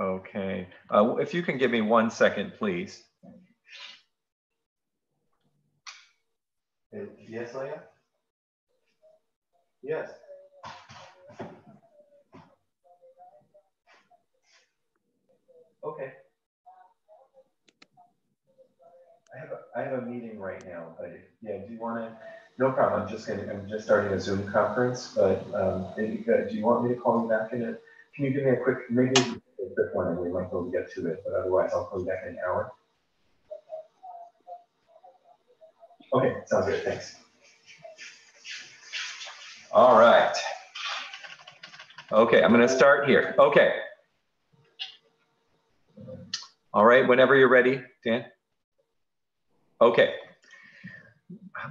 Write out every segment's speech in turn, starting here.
Okay. Uh, if you can give me one second, please. Yes, Leah? Yes. Okay. I have a, I have a meeting right now, but if, yeah, do you want to? No problem. I'm just gonna. I'm just starting a Zoom conference, but um, if, uh, do you want me to call you back in a? Can you give me a quick, maybe quick one, and we might be able to get to it. But otherwise, I'll you back in an hour. Okay, sounds good. Thanks. All right. Okay, I'm going to start here. Okay. All right, whenever you're ready, Dan. Okay.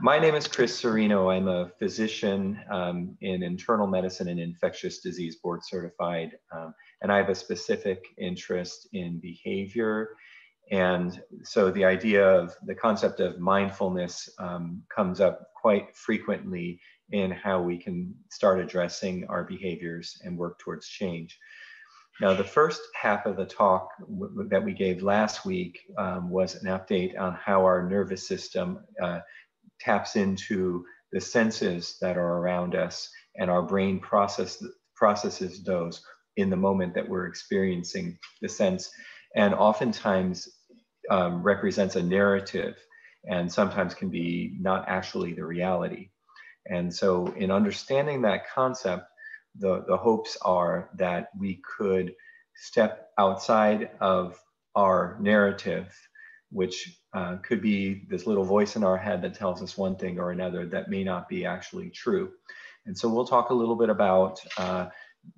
My name is Chris Cirino. I'm a physician um, in internal medicine and infectious disease board certified. Um, and I have a specific interest in behavior. And so the idea of the concept of mindfulness um, comes up quite frequently in how we can start addressing our behaviors and work towards change. Now, the first half of the talk that we gave last week um, was an update on how our nervous system uh, taps into the senses that are around us and our brain process, processes those in the moment that we're experiencing the sense and oftentimes um, represents a narrative and sometimes can be not actually the reality. And so in understanding that concept, the, the hopes are that we could step outside of our narrative, which uh, could be this little voice in our head that tells us one thing or another that may not be actually true. And so we'll talk a little bit about uh,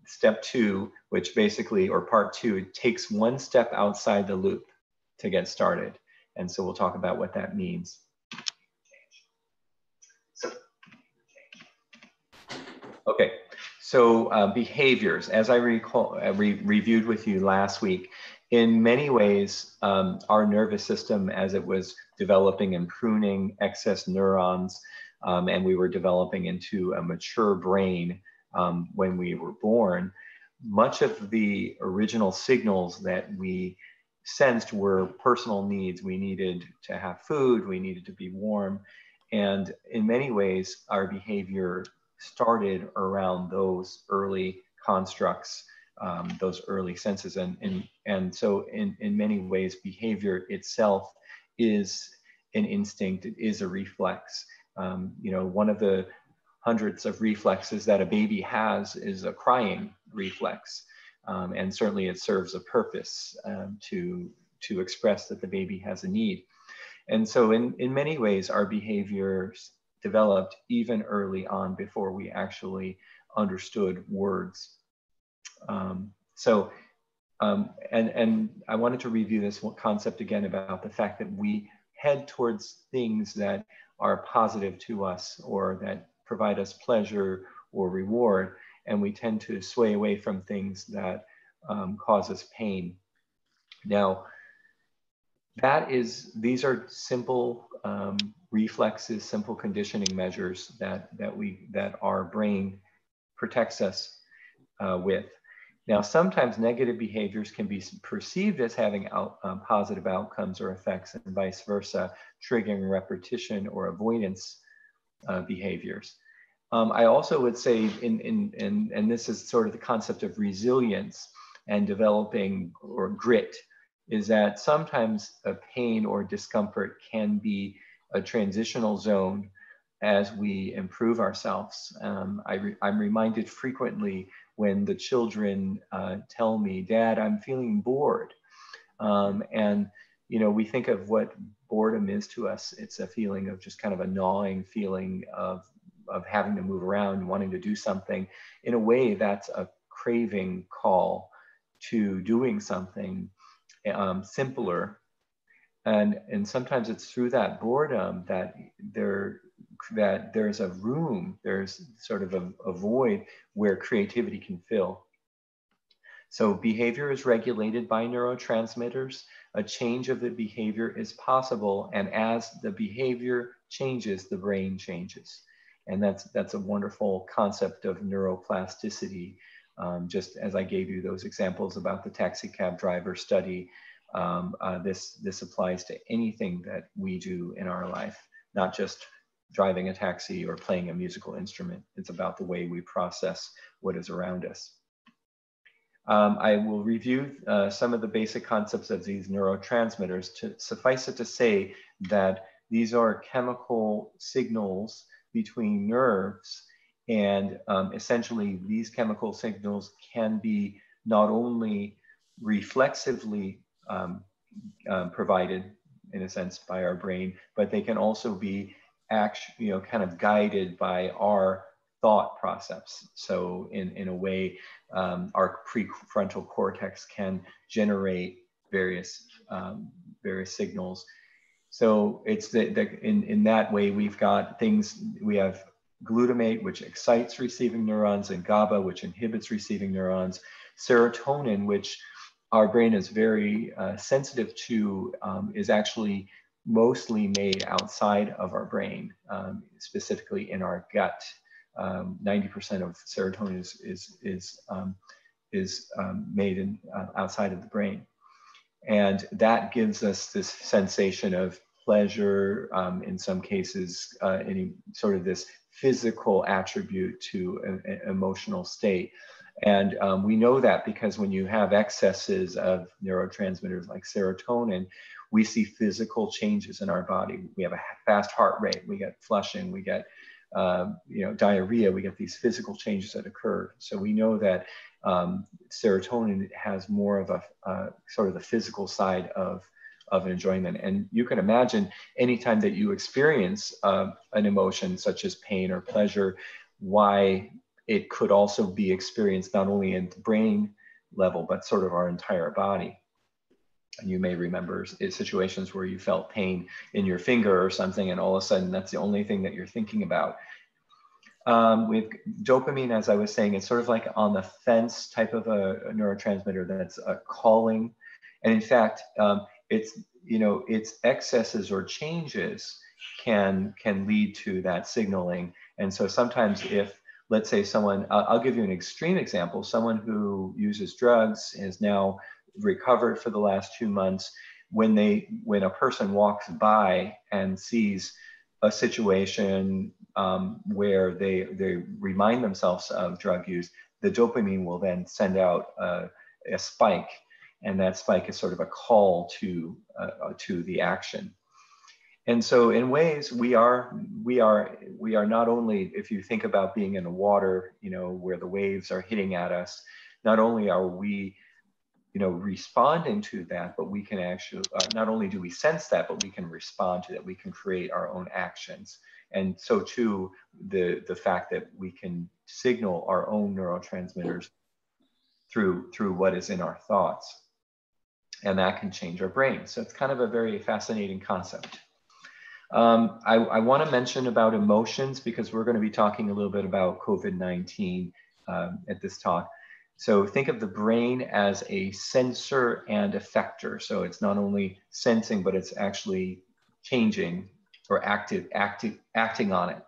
step two, which basically, or part two, it takes one step outside the loop to get started. And so we'll talk about what that means. Okay, so uh, behaviors, as I recall, uh, re reviewed with you last week, in many ways, um, our nervous system, as it was developing and pruning excess neurons, um, and we were developing into a mature brain um, when we were born, much of the original signals that we sensed were personal needs. We needed to have food, we needed to be warm. And in many ways, our behavior started around those early constructs, um, those early senses. And, and, and so, in, in many ways, behavior itself is an instinct, it is a reflex. Um, you know, one of the hundreds of reflexes that a baby has is a crying reflex. Um, and certainly it serves a purpose um, to, to express that the baby has a need. And so in, in many ways, our behaviors developed even early on before we actually understood words. Um, so, um, and, and I wanted to review this concept again about the fact that we head towards things that are positive to us or that provide us pleasure or reward and we tend to sway away from things that um, cause us pain. Now, that is, these are simple um, reflexes, simple conditioning measures that, that, we, that our brain protects us uh, with. Now, sometimes negative behaviors can be perceived as having out, um, positive outcomes or effects and vice versa, triggering repetition or avoidance uh, behaviors. Um, I also would say, in, in, in, and this is sort of the concept of resilience and developing or grit, is that sometimes a pain or discomfort can be a transitional zone as we improve ourselves. Um, I am reminded frequently when the children uh, tell me, Dad, I'm feeling bored. Um, and, you know, we think of what boredom is to us. It's a feeling of just kind of a gnawing feeling of of having to move around, wanting to do something, in a way that's a craving call to doing something um, simpler. And, and sometimes it's through that boredom that there that there's a room, there's sort of a, a void where creativity can fill. So behavior is regulated by neurotransmitters. A change of the behavior is possible. And as the behavior changes, the brain changes. And that's, that's a wonderful concept of neuroplasticity Um, just as I gave you those examples about the taxi cab driver study, um, uh, this, this applies to anything that we do in our life, not just driving a taxi or playing a musical instrument. It's about the way we process what is around us. Um, I will review uh, some of the basic concepts of these neurotransmitters. To suffice it to say that these are chemical signals between nerves, and um, essentially these chemical signals can be not only reflexively um, um, provided in a sense by our brain, but they can also be actually, you know, kind of guided by our thought process. So in, in a way, um, our prefrontal cortex can generate various, um, various signals. So it's that in, in that way, we've got things, we have glutamate, which excites receiving neurons, and GABA, which inhibits receiving neurons, serotonin, which our brain is very uh, sensitive to, um, is actually mostly made outside of our brain, um, specifically in our gut. 90% um, of serotonin is, is, is, um, is um, made in, uh, outside of the brain. And that gives us this sensation of pleasure, um, in some cases, uh, any sort of this physical attribute to an, emotional state. And um, we know that because when you have excesses of neurotransmitters like serotonin, we see physical changes in our body. We have a fast heart rate, we get flushing, we get um, you know diarrhea, we get these physical changes that occur. So we know that um, serotonin has more of a uh, sort of the physical side of of enjoyment. And you can imagine anytime that you experience uh, an emotion such as pain or pleasure, why it could also be experienced not only in the brain level, but sort of our entire body. You may remember situations where you felt pain in your finger or something, and all of a sudden that's the only thing that you're thinking about. Um, with dopamine, as I was saying, it's sort of like on the fence type of a, a neurotransmitter that's calling. And in fact, um, it's, you know, its excesses or changes can, can lead to that signaling. And so sometimes if, let's say someone, I'll give you an extreme example, someone who uses drugs is now recovered for the last two months when they when a person walks by and sees a situation um, where they they remind themselves of drug use the dopamine will then send out a, a spike. And that spike is sort of a call to uh, to the action. And so in ways we are we are we are not only if you think about being in the water you know where the waves are hitting at us not only are we you know, responding to that, but we can actually, uh, not only do we sense that, but we can respond to that. We can create our own actions. And so too, the, the fact that we can signal our own neurotransmitters through, through what is in our thoughts. And that can change our brain. So it's kind of a very fascinating concept. Um, I, I want to mention about emotions because we're going to be talking a little bit about COVID-19 um, at this talk. So think of the brain as a sensor and effector. So it's not only sensing, but it's actually changing or active, active, acting on it.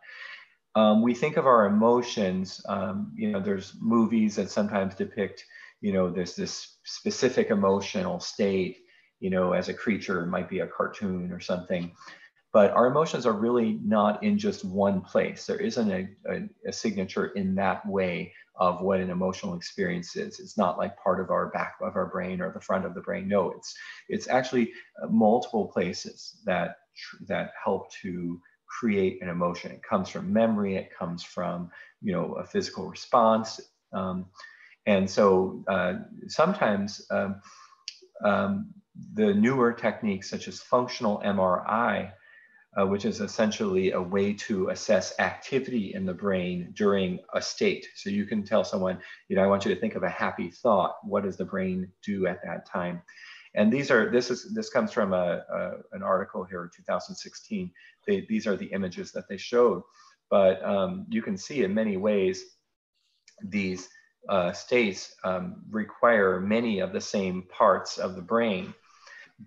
Um, we think of our emotions, um, you know, there's movies that sometimes depict, you know, there's this specific emotional state, you know, as a creature, it might be a cartoon or something. But our emotions are really not in just one place. There isn't a, a, a signature in that way of what an emotional experience is. It's not like part of our back of our brain or the front of the brain. No, it's it's actually uh, multiple places that that help to create an emotion. It comes from memory. It comes from you know a physical response. Um, and so uh, sometimes um, um, the newer techniques such as functional MRI uh, which is essentially a way to assess activity in the brain during a state. So you can tell someone, you know, I want you to think of a happy thought. What does the brain do at that time? And these are this is this comes from a, a an article here in 2016. They, these are the images that they showed, but um, you can see in many ways these uh, states um, require many of the same parts of the brain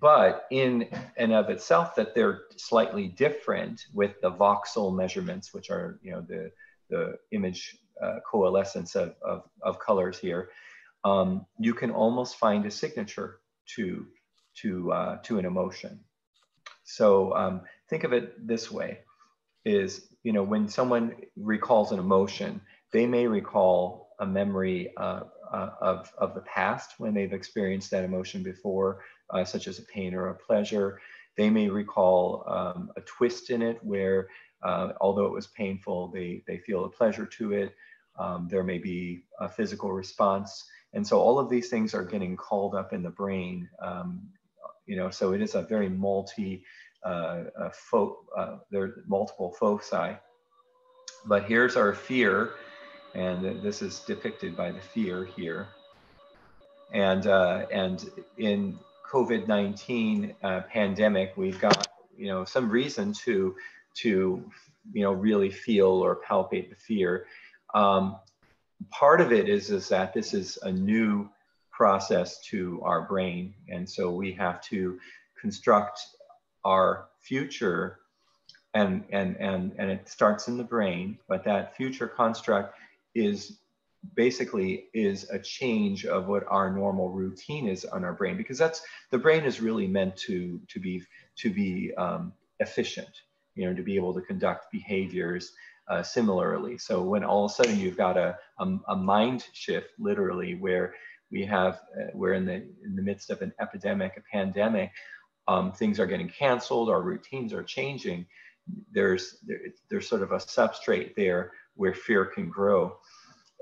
but in and of itself that they're slightly different with the voxel measurements which are you know the the image uh, coalescence of, of, of, colors here, um, you can almost find a signature to, to, uh, to an emotion. So um, think of it this way, is, you know, when someone recalls an emotion, they may recall a memory uh, uh, of, of the past when they've experienced that emotion before, uh, such as a pain or a pleasure. They may recall um, a twist in it where, uh, although it was painful, they, they feel a pleasure to it. Um, there may be a physical response. And so all of these things are getting called up in the brain. Um, you know, so it is a very multi, uh, fo uh, there are multiple foci. But here's our fear, and this is depicted by the fear here. And, uh, and in COVID-19 uh, pandemic, we've got you know some reason to to you know really feel or palpate the fear. Um, part of it is is that this is a new process to our brain, and so we have to construct our future, and and and and it starts in the brain, but that future construct is basically is a change of what our normal routine is on our brain because that's the brain is really meant to to be to be um, efficient you know to be able to conduct behaviors uh, similarly. So when all of a sudden you've got a, a, a mind shift literally where we have uh, we're in the in the midst of an epidemic a pandemic um, things are getting canceled our routines are changing there's there, there's sort of a substrate there where fear can grow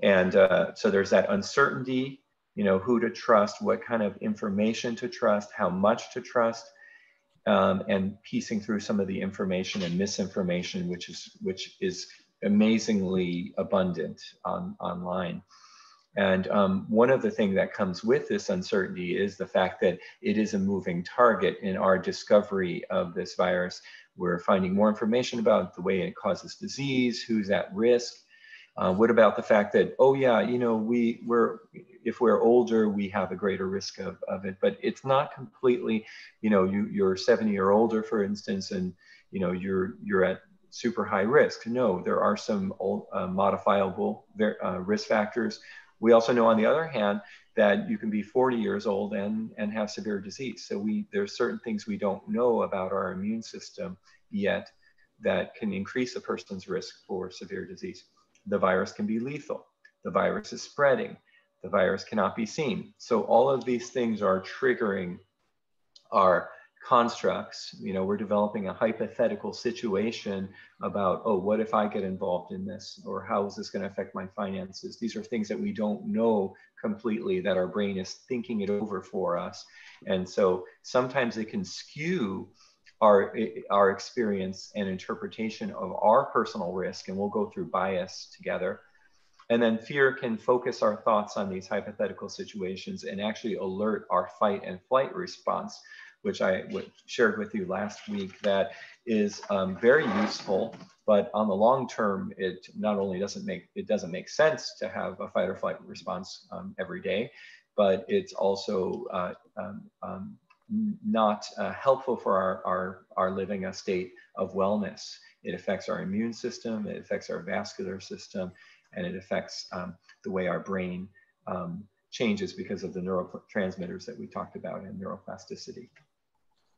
and uh, so there's that uncertainty, you know, who to trust, what kind of information to trust, how much to trust, um, and piecing through some of the information and misinformation, which is which is amazingly abundant on online. And um, one of the things that comes with this uncertainty is the fact that it is a moving target in our discovery of this virus. We're finding more information about the way it causes disease, who's at risk, uh, what about the fact that, oh yeah, you know, we, we're, if we're older, we have a greater risk of, of it, but it's not completely, you know, you, you're 70 or older, for instance, and, you know, you're, you're at super high risk. No, there are some old, uh, modifiable uh, risk factors. We also know on the other hand, that you can be 40 years old and, and have severe disease. So we, there's certain things we don't know about our immune system yet that can increase a person's risk for severe disease the virus can be lethal. The virus is spreading. The virus cannot be seen. So all of these things are triggering our constructs. You know, we're developing a hypothetical situation about, oh, what if I get involved in this? Or how is this going to affect my finances? These are things that we don't know completely that our brain is thinking it over for us. And so sometimes it can skew our, our experience and interpretation of our personal risk, and we'll go through bias together. And then fear can focus our thoughts on these hypothetical situations and actually alert our fight and flight response, which I shared with you last week. That is um, very useful, but on the long term, it not only doesn't make it doesn't make sense to have a fight or flight response um, every day, but it's also uh, um, um not uh, helpful for our, our, our living a state of wellness. It affects our immune system, it affects our vascular system, and it affects um, the way our brain um, changes because of the neurotransmitters that we talked about and neuroplasticity.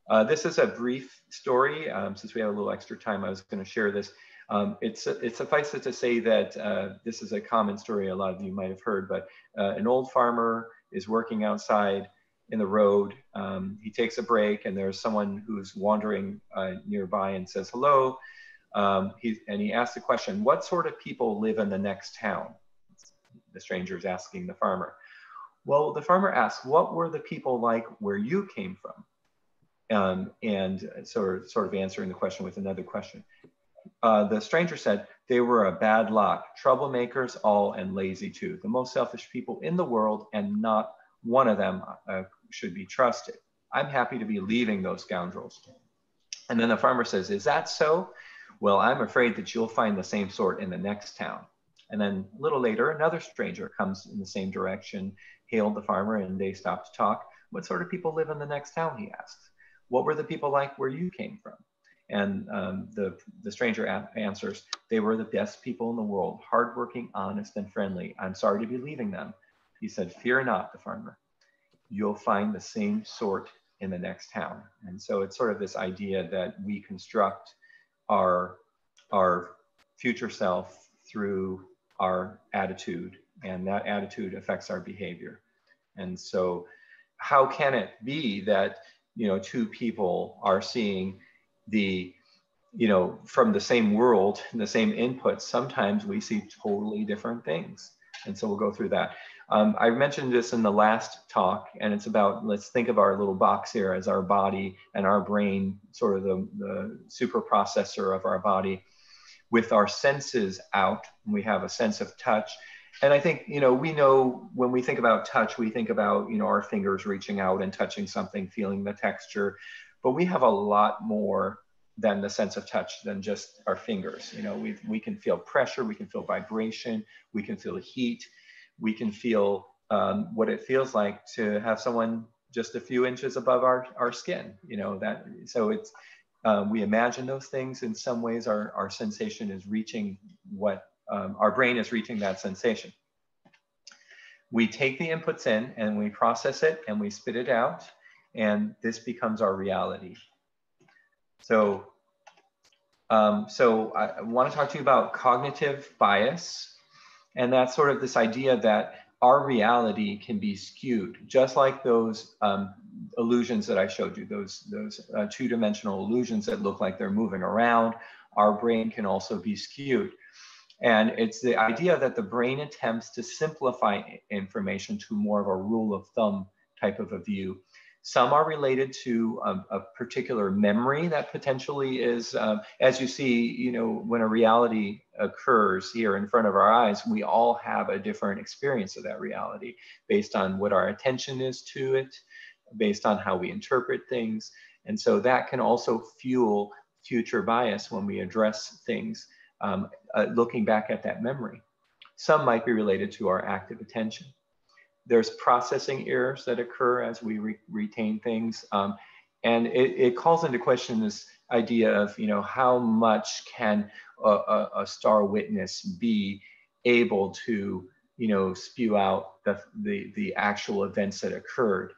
Uh, this is a brief story. Um, since we have a little extra time, I was going to share this. Um, it's, it suffices to say that uh, this is a common story a lot of you might have heard, but uh, an old farmer is working outside in the road. Um, he takes a break, and there's someone who's wandering uh, nearby and says hello. Um, he, and he asks the question, "What sort of people live in the next town?" The stranger is asking the farmer. Well, the farmer asks, "What were the people like where you came from?" Um, and sort of, sort of answering the question with another question. Uh, the stranger said, they were a bad lot, troublemakers all and lazy too, the most selfish people in the world and not one of them uh, should be trusted. I'm happy to be leaving those scoundrels. And then the farmer says, Is that so? Well, I'm afraid that you'll find the same sort in the next town. And then a little later, another stranger comes in the same direction, hailed the farmer, and they stopped to talk. What sort of people live in the next town? He asked. What were the people like where you came from? And um, the, the stranger answers, they were the best people in the world, hardworking, honest, and friendly. I'm sorry to be leaving them. He said, fear not, the farmer. You'll find the same sort in the next town. And so it's sort of this idea that we construct our, our future self through our attitude, and that attitude affects our behavior. And so how can it be that you know two people are seeing the you know from the same world the same inputs sometimes we see totally different things and so we'll go through that um, i mentioned this in the last talk and it's about let's think of our little box here as our body and our brain sort of the, the super processor of our body with our senses out. We have a sense of touch. And I think you know we know when we think about touch, we think about you know our fingers reaching out and touching something, feeling the texture, but we have a lot more than the sense of touch than just our fingers. You know, we we can feel pressure, we can feel vibration, we can feel heat, we can feel um, what it feels like to have someone just a few inches above our, our skin. You know that so it's um, we imagine those things in some ways our, our sensation is reaching what um, our brain is reaching that sensation. We take the inputs in and we process it and we spit it out, and this becomes our reality. So, um, so I, I want to talk to you about cognitive bias, and that's sort of this idea that our reality can be skewed, just like those um, illusions that I showed you, those, those uh, two-dimensional illusions that look like they're moving around. Our brain can also be skewed. And it's the idea that the brain attempts to simplify information to more of a rule of thumb type of a view. Some are related to a, particular memory that potentially is, um, as you see, you know, when a reality occurs here in front of our eyes, we all have a different experience of that reality based on what our attention is to it, based on how we interpret things. And so that can also fuel future bias when we address things um, uh, looking back at that memory. Some might be related to our active attention. There's processing errors that occur as we re retain things. Um, and it, it, calls into question this idea of, you know, how much can a, a, a star witness be able to, you know, spew out the, the, the actual events that occurred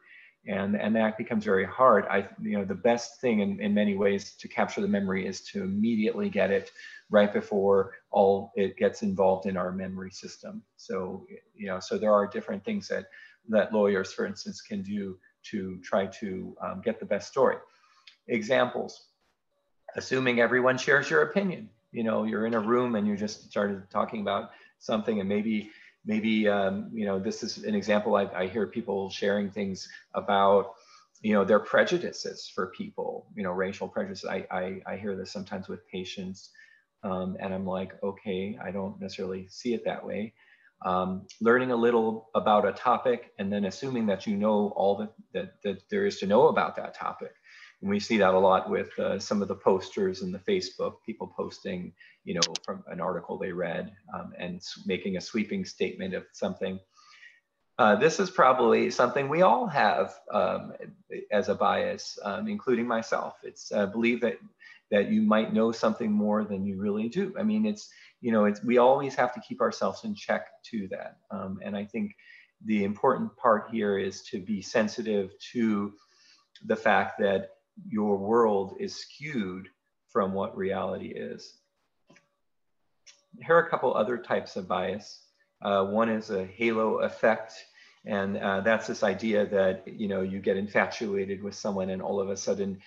and and that becomes very hard. I you know the best thing in, in many ways to capture the memory is to immediately get it right before all it gets involved in our memory system. So you know so there are different things that that lawyers for instance can do to try to um, get the best story. Examples. Assuming everyone shares your opinion. You know you're in a room and you just started talking about something and maybe maybe um, you know this is an example I, I hear people sharing things about you know their prejudices for people you know racial prejudice i i, I hear this sometimes with patients um, and i'm like okay i don't necessarily see it that way. Um, learning a little about a topic and then assuming that you know all that, that, that there is to know about that topic and we see that a lot with uh, some of the posters in the Facebook, people posting, you know, from an article they read um, and making a sweeping statement of something. Uh, this is probably something we all have um, as a bias, um, including myself. It's uh, believe that that you might know something more than you really do. I mean, it's you know, it's we always have to keep ourselves in check to that. Um, and I think the important part here is to be sensitive to the fact that your world is skewed from what reality is. Here are a couple other types of bias. Uh, one is a halo effect, and uh, that's this idea that you know you get infatuated with someone, and all of a sudden,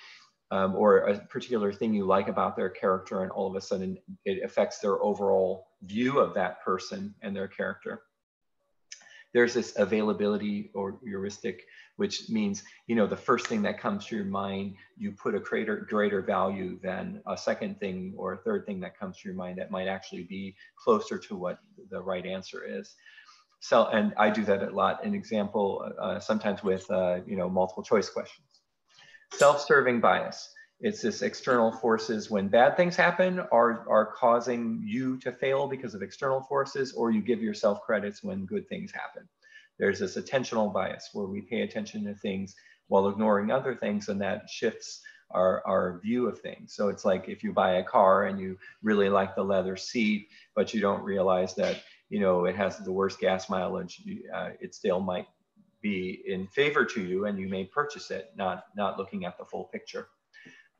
um, or a particular thing you like about their character, and all of a sudden it affects their overall view of that person and their character. There's this availability or heuristic which means you know the first thing that comes to your mind you put a greater greater value than a second thing or a third thing that comes to your mind that might actually be closer to what the right answer is. So and i do that a lot. An example uh, sometimes with uh, you know multiple choice questions. Self-serving bias. It's this external forces when bad things happen are are causing you to fail because of external forces or you give yourself credits when good things happen there's this attentional bias where we pay attention to things while ignoring other things, and that shifts our, our view of things. So it's like if you buy a car and you really like the leather seat, but you don't realize that, you know, it has the worst gas mileage, uh, it still might be in favor to you and you may purchase it, not, not looking at the full picture.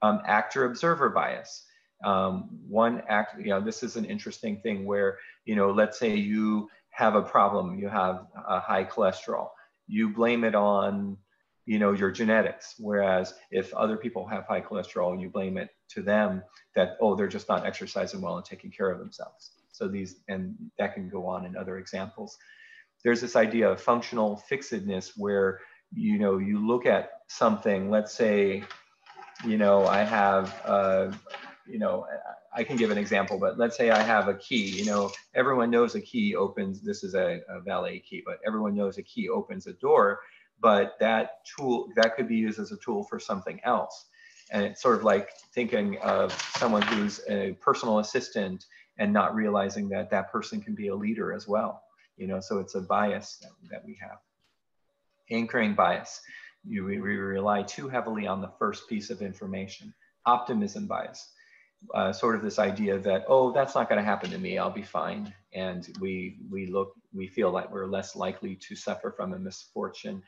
Um, actor observer bias. Um, one act, you know, this is an interesting thing where, you know, let's say you have a problem, you have a high cholesterol, you blame it on you know your genetics whereas if other people have high cholesterol you blame it to them that oh they're just not exercising well and taking care of themselves. So these and that can go on in other examples. There's this idea of functional fixedness where you know you look at something let's say you know i have uh, you know i can give an example but let's say i have a key you know everyone knows a key opens this is a, a valet key but everyone knows a key opens a door but that tool that could be used as a tool for something else. And it's sort of like thinking of someone who's a personal assistant and not realizing that that person can be a leader as well you know so it's a bias that, that we have. Anchoring bias. You, we, we rely too heavily on the first piece of information. Optimism bias uh, sort of this idea that oh that's not going to happen to me i'll be fine and we we look we feel like we're less likely to suffer from a misfortune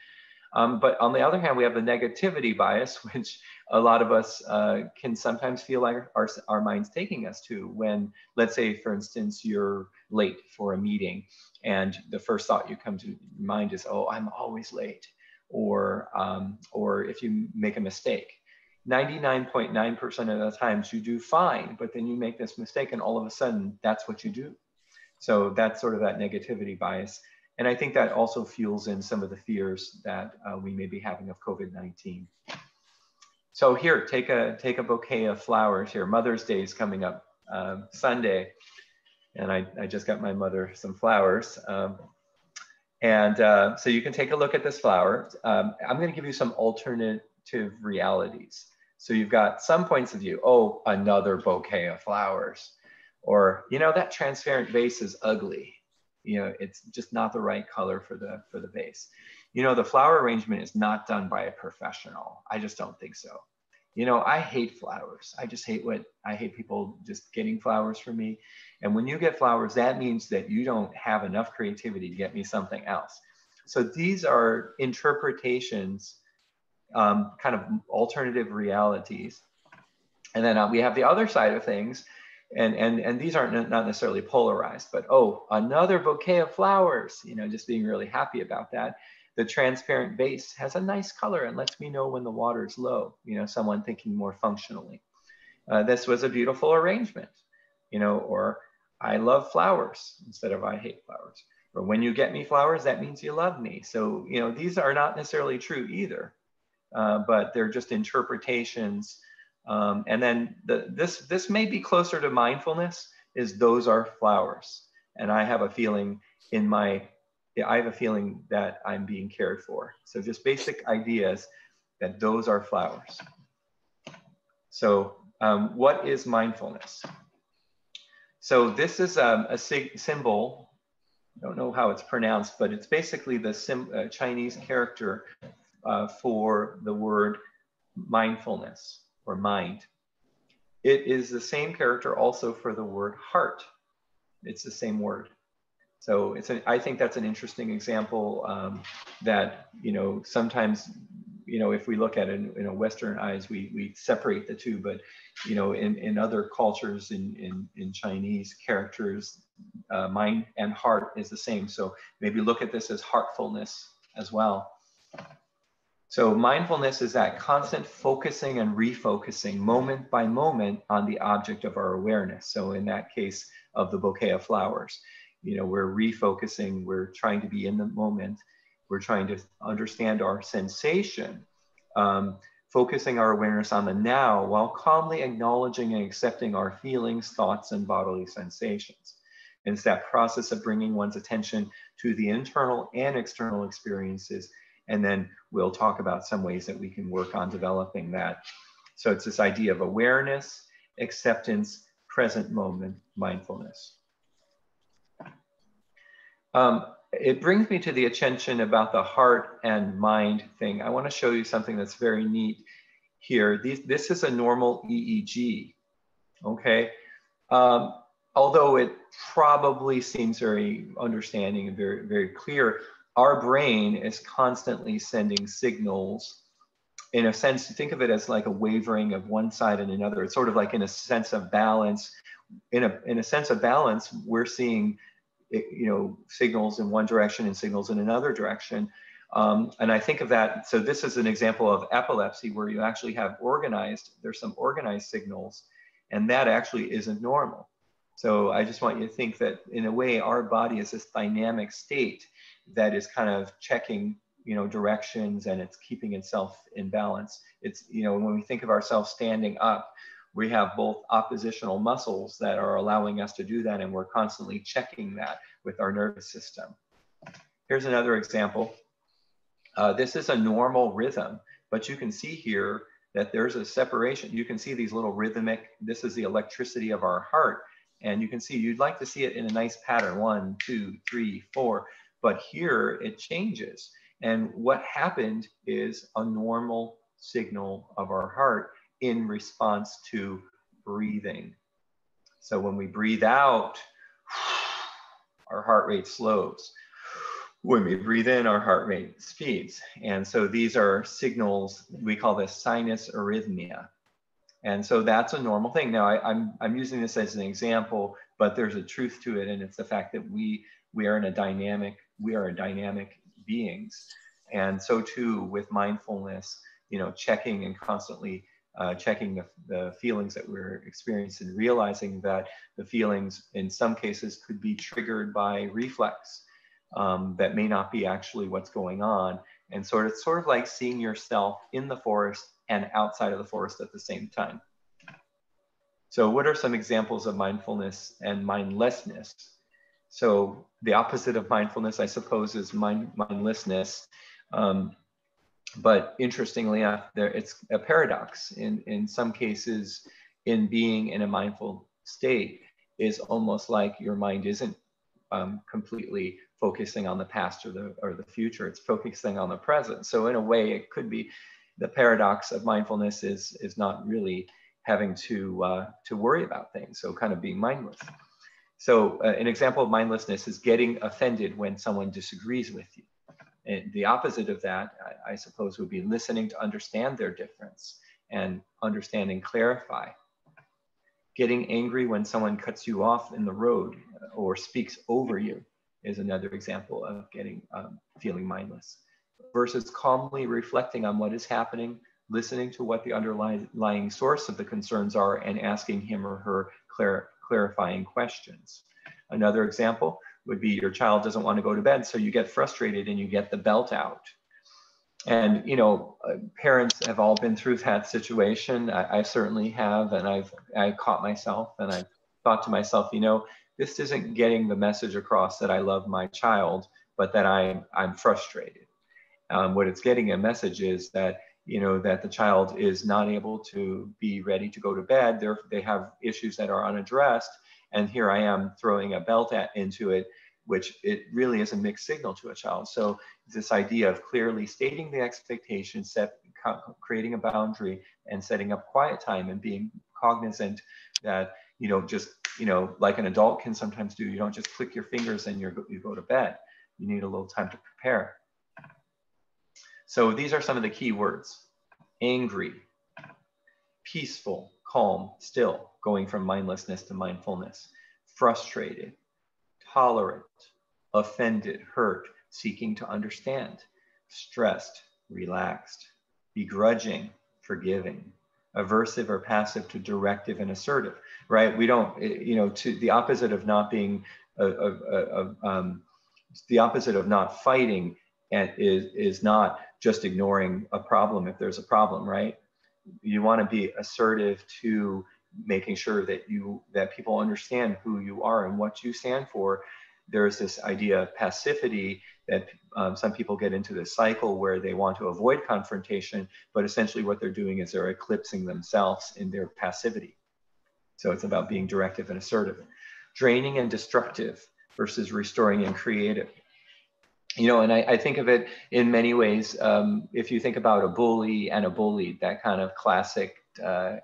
um, but on the other hand, we have the negativity bias, which a lot of us uh, can sometimes feel like our, our mind's taking us to when, let's say, for instance, you're late for a meeting and the first thought you come to mind is, oh, I'm always late. Or, um, or if you make a mistake, 99.9% of the times you do fine, but then you make this mistake and all of a sudden that's what you do. So that's sort of that negativity bias. And I think that also fuels in some of the fears that uh, we may be having of COVID-19. So here, take a, take a bouquet of flowers here. Mother's Day is coming up um, Sunday. And I, I just got my mother some flowers. Um, and uh, so you can take a look at this flower. Um, I'm gonna give you some alternative realities. So you've got some points of view, oh, another bouquet of flowers. Or, you know, that transparent vase is ugly. You know it's just not the right color for the for the vase. You know the flower arrangement is not done by a professional. I just don't think so. You know i hate flowers. I just hate what i hate people just getting flowers for me. And when you get flowers that means that you don't have enough creativity to get me something else. So these are interpretations um, kind of alternative realities. And then uh, we have the other side of things and and and these aren't not necessarily polarized but oh another bouquet of flowers you know just being really happy about that. The transparent vase has a nice color and lets me know when the water is low you know someone thinking more functionally. Uh, this was a beautiful arrangement you know or i love flowers instead of i hate flowers. Or when you get me flowers that means you love me. So you know these are not necessarily true either uh, but they're just interpretations um, and then the, this, this may be closer to mindfulness is those are flowers. And I have a feeling in my, I have a feeling that I'm being cared for. So just basic ideas that those are flowers. So um, what is mindfulness? So this is um, a symbol, I don't know how it's pronounced, but it's basically the uh, Chinese character uh, for the word mindfulness or mind. It is the same character also for the word heart. It's the same word. So it's I think that's an interesting example um, that, you know, sometimes, you know, if we look at it in, in a Western eyes, we, we separate the two, but, you know, in, in other cultures, in, in, in Chinese characters, uh, mind and heart is the same. So maybe look at this as heartfulness as well. So mindfulness is that constant focusing and refocusing moment by moment on the object of our awareness. So in that case of the bouquet of flowers, you know, we're refocusing, we're trying to be in the moment, we're trying to understand our sensation, um, focusing our awareness on the now while calmly acknowledging and accepting our feelings, thoughts, and bodily sensations. And it's that process of bringing one's attention to the internal and external experiences and then we'll talk about some ways that we can work on developing that. So it's this idea of awareness, acceptance, present moment, mindfulness. Um, it brings me to the attention about the heart and mind thing. I want to show you something that's very neat. here. These, this is a normal EEG, okay? Um, although it probably seems very understanding and very, very clear, our brain is constantly sending signals in a sense, think of it as like a wavering of one side and another. It's sort of like in a sense of balance. In a, in a sense of balance, we're seeing, you know, signals in one direction and signals in another direction. Um, and I think of that, so this is an example of epilepsy where you actually have organized, there's some organized signals, and that actually isn't normal. So I just want you to think that in a way, our body is this dynamic state that is kind of checking, you know, directions and it's keeping itself in balance. It's, you know, when we think of ourselves standing up, we have both oppositional muscles that are allowing us to do that, and we're constantly checking that with our nervous system. Here's another example. Uh, this is a normal rhythm, but you can see here that there's a separation. You can see these little rhythmic, this is the electricity of our heart. And you can see you'd like to see it in a nice pattern, one, two, three, four, but here it changes. And what happened is a normal signal of our heart in response to breathing. So when we breathe out, our heart rate slows when we breathe in, our heart rate speeds. And so these are signals, we call this sinus arrhythmia. And so that's a normal thing. Now, I, am I'm, I'm using this as an example, but there's a truth to it. And it's the fact that we, we are in a dynamic, we are dynamic beings. And so too with mindfulness, you know, checking and constantly uh, checking the, the feelings that we're experiencing, realizing that the feelings in some cases could be triggered by reflex um, that may not be actually what's going on. And sort of, sort of like seeing yourself in the forest and outside of the forest at the same time. So what are some examples of mindfulness and mindlessness? So the opposite of mindfulness, I suppose, is mind, mindlessness. Um, but interestingly enough, there, it's a paradox. In, in some cases, in being in a mindful state is almost like your mind isn't um, completely focusing on the past or the or the future it's focusing on the present so in a way it could be the paradox of mindfulness is is not really having to uh, to worry about things so kind of being mindless so uh, an example of mindlessness is getting offended when someone disagrees with you. And the opposite of that I, I suppose would be listening to understand their difference and understand and clarify. Getting angry when someone cuts you off in the road or speaks over you is another example of getting um, feeling mindless. Versus calmly reflecting on what is happening listening to what the underlying source of the concerns are and asking him or her clar clarifying questions. Another example would be your child doesn't want to go to bed so you get frustrated and you get the belt out. And you know uh, parents have all been through that situation. I, I certainly have and i've i caught myself and i thought to myself you know this isn't getting the message across that I love my child, but that I'm, I'm frustrated. Um, what it's getting a message is that, you know, that the child is not able to be ready to go to bed. They're, they have issues that are unaddressed. And here I am throwing a belt at, into it, which it really is a mixed signal to a child. So this idea of clearly stating the expectation, set, creating a boundary and setting up quiet time and being cognizant that, you know, just you know, like an adult can sometimes do. You don't just click your fingers and you you go to bed. You need a little time to prepare. So these are some of the key words. Angry, peaceful, calm, still, going from mindlessness to mindfulness, frustrated, tolerant, offended, hurt, seeking to understand, stressed, relaxed, begrudging, forgiving, aversive or passive to directive and assertive, right? We don't, eh, you know, to the opposite of not being, a, a, a, um, the opposite of not fighting and is, is not just ignoring a problem if there's a problem, right? You want to be assertive to making sure that you, that people understand who you are and what you stand for. There's this idea of passivity that um, some people get into this cycle where they want to avoid confrontation, but essentially what they're doing is they're eclipsing themselves in their passivity. So it's about being directive and assertive. Draining and destructive versus restoring and creative. You know, and I, I, think of it in many ways. Um, if you think about a bully and a bullied, that kind of classic uh,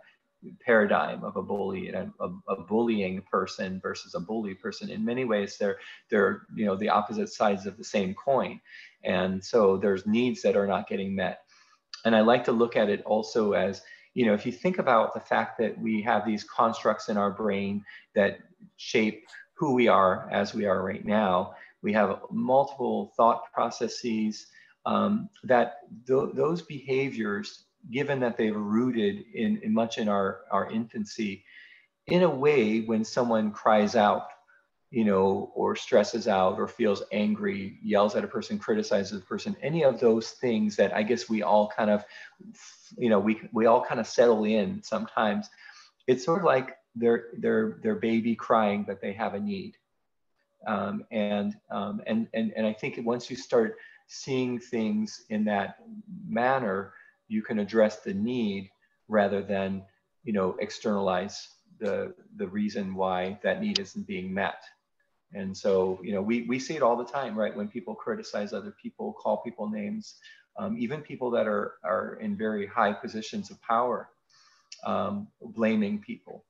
paradigm of a bully and a, a, a, bullying person versus a bully person, in many ways, they're they're you know the opposite sides of the same coin, and so there's needs that are not getting met. And I like to look at it also as you know, if you think about the fact that we have these constructs in our brain that shape who we are as we are right now we have multiple thought processes um, that th those behaviors, given that they've rooted in, in much in our, our infancy, in a way, when someone cries out, you know, or stresses out or feels angry, yells at a person, criticizes a person, any of those things that I guess we all kind of, you know, we, we all kind of settle in sometimes. It's sort of like their, their, their baby crying that they have a need. Um, and, um, and, and, and I think once you start seeing things in that manner, you can address the need rather than, you know, externalize the, the reason why that need isn't being met. And so, you know, we, we see it all the time, right? When people criticize other people, call people names, um, even people that are, are in very high positions of power, um, blaming people.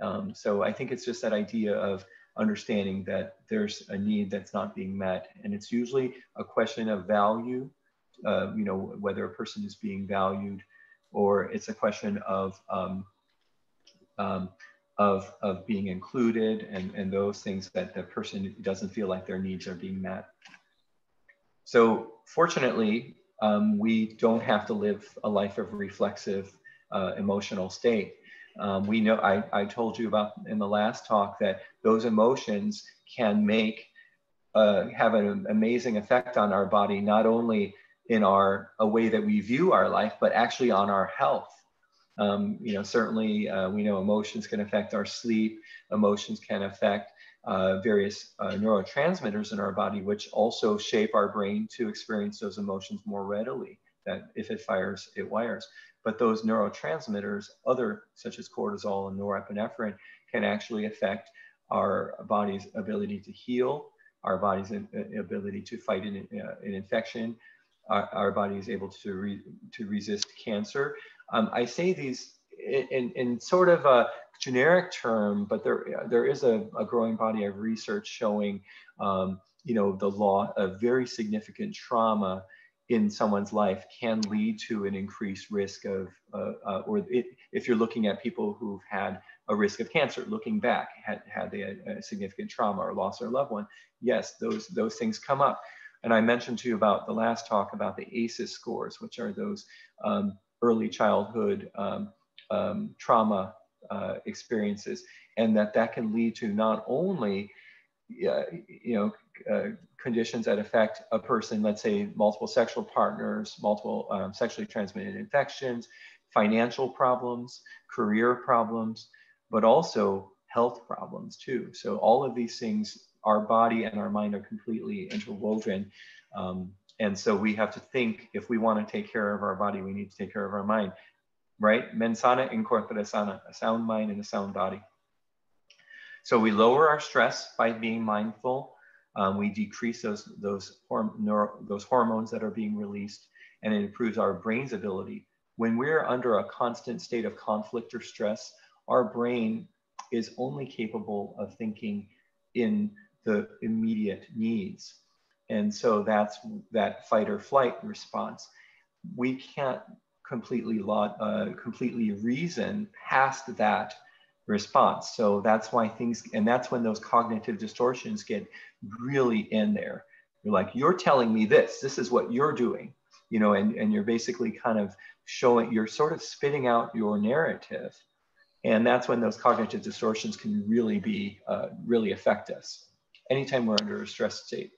Um, so I think it's just that idea of understanding that there's a need that's not being met. And it's usually a question of value, uh, you know, whether a person is being valued or it's a question of, um, um, of, of being included and, and those things that the person doesn't feel like their needs are being met. So fortunately, um, we don't have to live a life of reflexive uh, emotional state. Um, we know, I, I told you about in the last talk that those emotions can make, uh, have an amazing effect on our body, not only in our, a way that we view our life, but actually on our health. Um, you know, certainly uh, we know emotions can affect our sleep, emotions can affect uh, various uh, neurotransmitters in our body, which also shape our brain to experience those emotions more readily. That if it fires, it wires. But those neurotransmitters, other such as cortisol and norepinephrine, can actually affect our body's ability to heal, our body's ability to fight an, uh, an infection, our, our, body is able to, re, to resist cancer. Um, I say these in, in sort of a generic term, but there, there is a, a growing body of research showing, um, you know, the law of very significant trauma in someone's life can lead to an increased risk of, uh, uh, or it, if you're looking at people who've had a risk of cancer, looking back, had, had they a, a significant trauma or lost their loved one, yes, those, those things come up. And I mentioned to you about the last talk about the ACEs scores, which are those um, early childhood um, um, trauma uh, experiences, and that that can lead to not only, you know, uh, conditions that affect a person, let's say multiple sexual partners, multiple um, sexually transmitted infections, financial problems, career problems, but also health problems too. So all of these things, our body and our mind are completely interwoven. Um, and so we have to think if we want to take care of our body, we need to take care of our mind, right? Mens sana in corpore sana, a sound mind and a sound body. So we lower our stress by being mindful um, we decrease those, those, horm neuro, those hormones that are being released and it improves our brain's ability. When we're under a constant state of conflict or stress, our brain is only capable of thinking in the immediate needs. And so that's that fight or flight response. We can't completely, uh, completely reason past that response. So that's why things, and that's when those cognitive distortions get really in there. You're like, you're telling me this, this is what you're doing, you know, and, and you're basically kind of showing, you're sort of spitting out your narrative. And that's when those cognitive distortions can really be, uh, really affect us anytime we're under a stress state.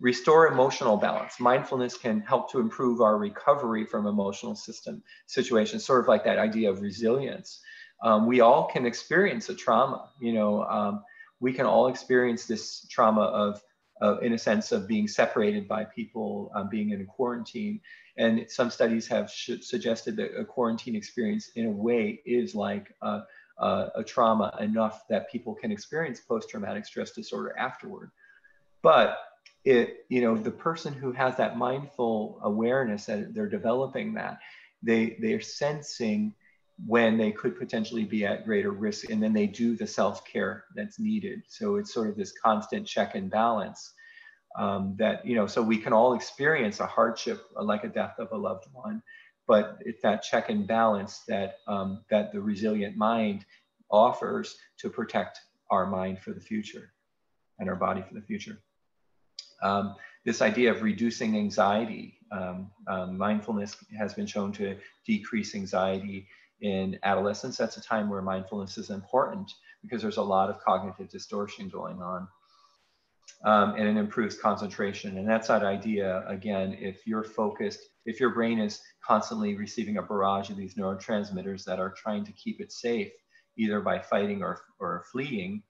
Restore emotional balance. Mindfulness can help to improve our recovery from emotional system situations, sort of like that idea of resilience um, we all can experience a trauma. You know, um, we can all experience this trauma of, in a sense, of being separated by people, um, being in a quarantine. And some studies have suggested that a quarantine experience, in a way, is like a trauma enough that people can experience post-traumatic stress disorder afterward. But it, you know, the person who has that mindful awareness that they're developing that, they they're sensing when they could potentially be at greater risk and then they do the self-care that's needed. So it's sort of this constant check and balance um, that you know so we can all experience a hardship like a death of a loved one but it's that check and balance that um, that the resilient mind offers to protect our mind for the future and our body for the future. Um, this idea of reducing anxiety um, um, mindfulness has been shown to decrease anxiety in adolescence that's a time where mindfulness is important because there's a lot of cognitive distortion going on um, and it improves concentration. And that's that idea, again, if you're focused, if your brain is constantly receiving a barrage of these neurotransmitters that are trying to keep it safe, either by fighting or, or fleeing,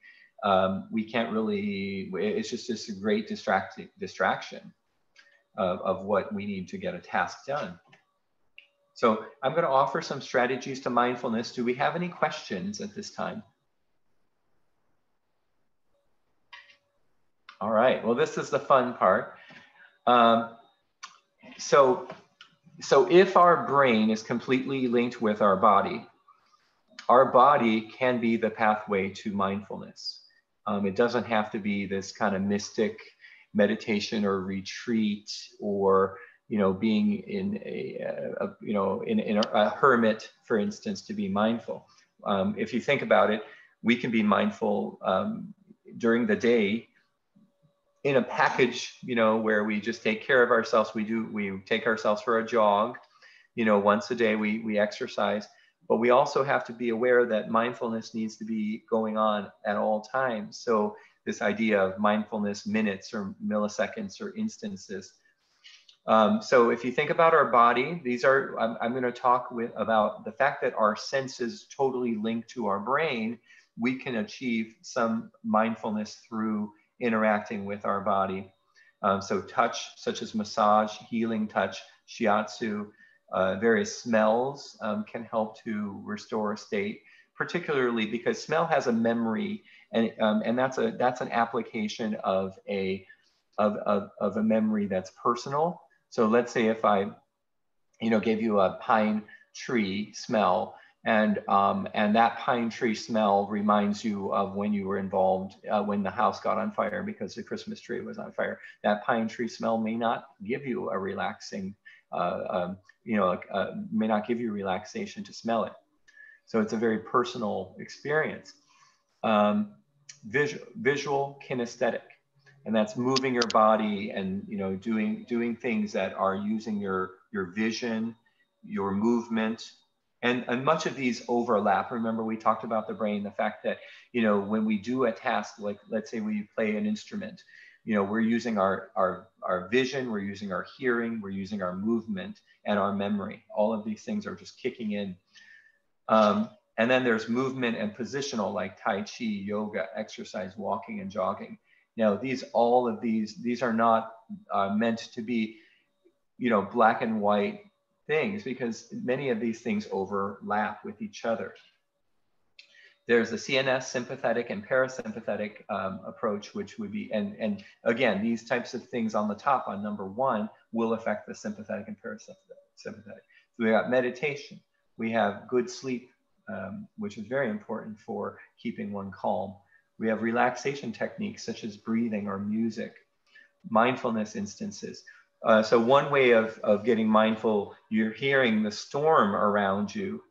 um, we can't really, it's just, just a great distract, distraction of, of what we need to get a task done. So I'm going to offer some strategies to mindfulness. Do we have any questions at this time? All right, well, this is the fun part. Um, so, so if our brain is completely linked with our body, our body can be the pathway to mindfulness. Um, it doesn't have to be this kind of mystic meditation or retreat or you know being in a, a you know in, in a, a, hermit for instance to be mindful um, if you think about it we can be mindful um, during the day in a package, you know, where we just take care of ourselves. We do, we take ourselves for a jog, you know, once a day we, we exercise, but we also have to be aware that mindfulness needs to be going on at all times. So this idea of mindfulness minutes or milliseconds or instances. Um, so if you think about our body, these are, I'm, I'm going to talk with about the fact that our senses totally linked to our brain, we can achieve some mindfulness through interacting with our body. Um, so touch, such as massage, healing touch, shiatsu, uh, various smells um, can help to restore a state, particularly because smell has a memory, and um, and that's a that's an application of a of, of, of a memory that's personal. So let's say if I, you know, gave you a pine tree smell, and um, and that pine tree smell reminds you of when you were involved uh, when the house got on fire because the Christmas tree was on fire. That pine tree smell may not give you a relaxing, uh, um, you know, uh, may not give you relaxation to smell it. So it's a very personal experience. Um, visual, visual kinesthetic, and that's moving your body and you know doing doing things that are using your your vision, your movement, and, and much of these overlap. Remember, we talked about the brain, the fact that, you know, when we do a task, like let's say we play an instrument, you know, we're using our, our, our vision, we're using our hearing, we're using our movement and our memory. All of these things are just kicking in. Um, and then there's movement and positional like Tai Chi, yoga, exercise, walking and jogging. Now, these, all of these, these are not uh, meant to be, you know, black and white things because many of these things overlap with each other. There's the CNS sympathetic and parasympathetic um, approach, which would be, and, and again, these types of things on the top on number one will affect the sympathetic and parasympathetic. So we got meditation, we have good sleep, um, which is very important for keeping one calm. We have relaxation techniques such as breathing or music, mindfulness instances. Uh, so one way of, of getting mindful, you're hearing the storm around you.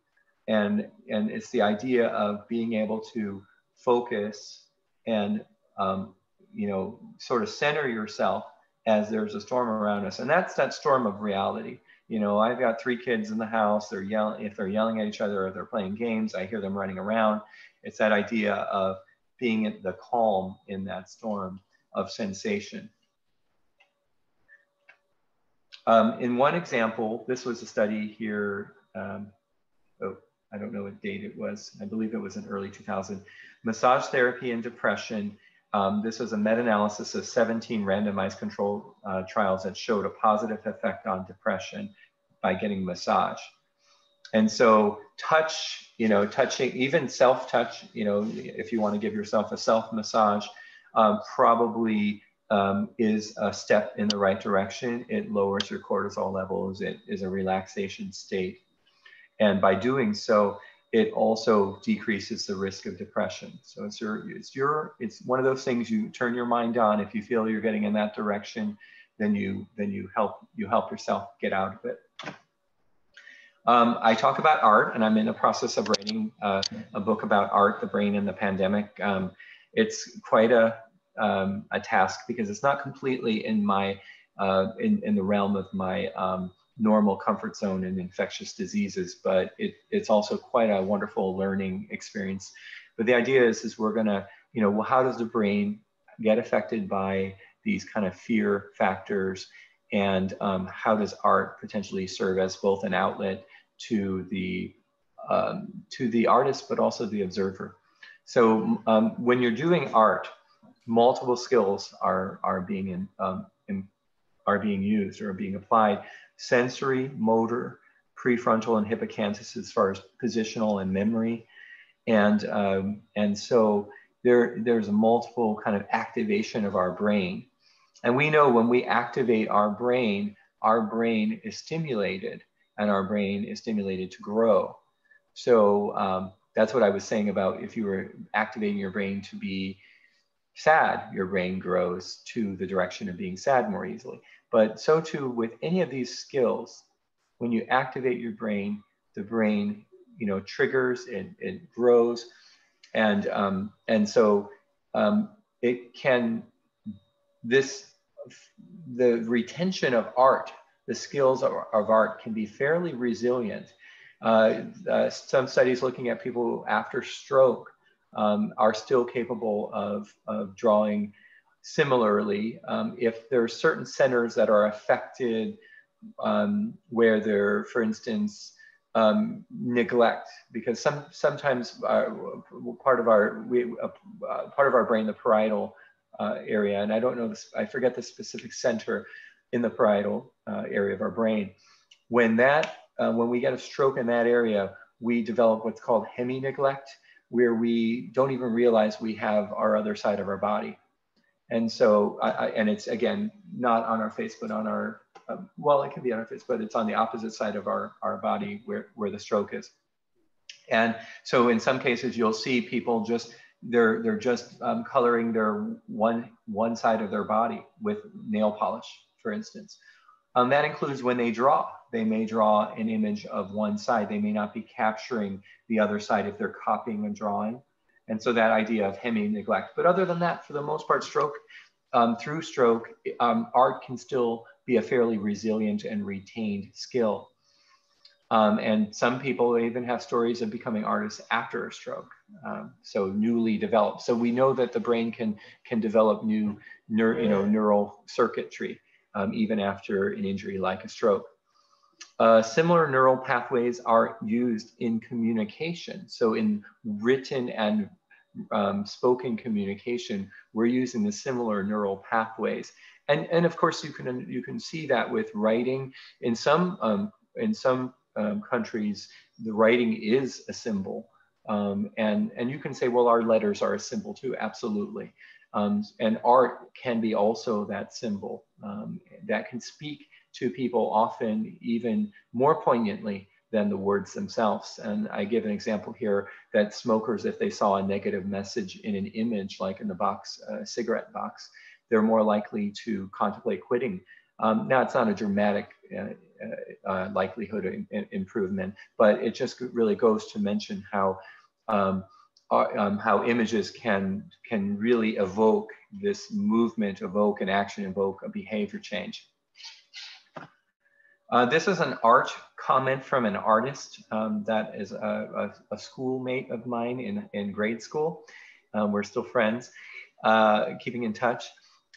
And, and it's the idea of being able to focus and, um, you know, sort of center yourself as there's a storm around us. And that's that storm of reality. You know, I've got three kids in the house. They're yelling, if they're yelling at each other or they're playing games, I hear them running around. It's that idea of being in the calm in that storm of sensation. Um, in one example, this was a study here, um, oh, I don't know what date it was. I believe it was in early 2000. Massage therapy and depression. Um, this was a meta-analysis of 17 randomized control uh, trials that showed a positive effect on depression by getting massage. And so touch, you know, touching, even self-touch, you know, if you want to give yourself a self-massage, um, probably um, is a step in the right direction. It lowers your cortisol levels. It is a relaxation state. And by doing so, it also decreases the risk of depression. So it's your, it's your, it's one of those things you turn your mind on. If you feel you're getting in that direction, then you, then you help, you help yourself get out of it. Um, I talk about art, and I'm in the process of writing uh, a book about art, the brain, and the pandemic. Um, it's quite a um, a task because it's not completely in my uh, in in the realm of my um, normal comfort zone in infectious diseases, but it, it's also quite a wonderful learning experience. But the idea is, is we're gonna, you know, well, how does the brain get affected by these kind of fear factors? And um, how does art potentially serve as both an outlet to the um, to the artist, but also the observer? So um, when you're doing art, multiple skills are are being in, um, in, are being used or being applied sensory, motor, prefrontal, and hippocampus as far as positional and memory. And, um, and so there, there's a multiple kind of activation of our brain. And we know when we activate our brain, our brain is stimulated and our brain is stimulated to grow. So um, that's what I was saying about if you were activating your brain to be sad, your brain grows to the direction of being sad more easily. But so too with any of these skills, when you activate your brain, the brain, you know, triggers, it, it grows. And, um, and so um, it can, this, the retention of art, the skills of, of art can be fairly resilient. Uh, uh, some studies looking at people after stroke um, are still capable of, of drawing Similarly, um, if there are certain centers that are affected um, where there, for instance, um, neglect, because some sometimes uh, part of our we, uh, part of our brain, the parietal uh, area, and I don't know this, I forget the specific center in the parietal uh, area of our brain. When that, uh, when we get a stroke in that area, we develop what's called hemi-neglect, where we don't even realize we have our other side of our body. And so, I, I, and it's again, not on our face, but on our, um, well, it can be on our face, but it's on the opposite side of our, our body where, where the stroke is. And so in some cases, you'll see people just, they're, they're just um, coloring their one, one side of their body with nail polish, for instance. Um, that includes when they draw. They may draw an image of one side. They may not be capturing the other side if they're copying a drawing. And so that idea of hemi neglect. But other than that, for the most part, stroke, um, through stroke, um, art can still be a fairly resilient and retained skill. Um, and some people even have stories of becoming artists after a stroke, um, so newly developed. So we know that the brain can can develop new, you know, neural circuitry um, even after an injury like a stroke. Uh, similar neural pathways are used in communication. So in written and um, spoken communication, we're using the similar neural pathways. And, and of course, you can, you can see that with writing. In some, um, in some um, countries, the writing is a symbol. Um, and, and you can say, well, our letters are a symbol too, absolutely. Um, and art can be also that symbol um, that can speak to people often even more poignantly than the words themselves. And I give an example here that smokers, if they saw a negative message in an image, like in the box, uh, cigarette box, they're more likely to contemplate quitting. Um, now, it's not a dramatic uh, uh, uh likelihood of improvement, but it just really goes to mention how um, uh, um, how images can can really evoke this movement, evoke an action, evoke a behavior change. Uh, this is an art comment from an artist um, that is a, a, a, schoolmate of mine in, in grade school. Um, we're still friends, uh, keeping in touch.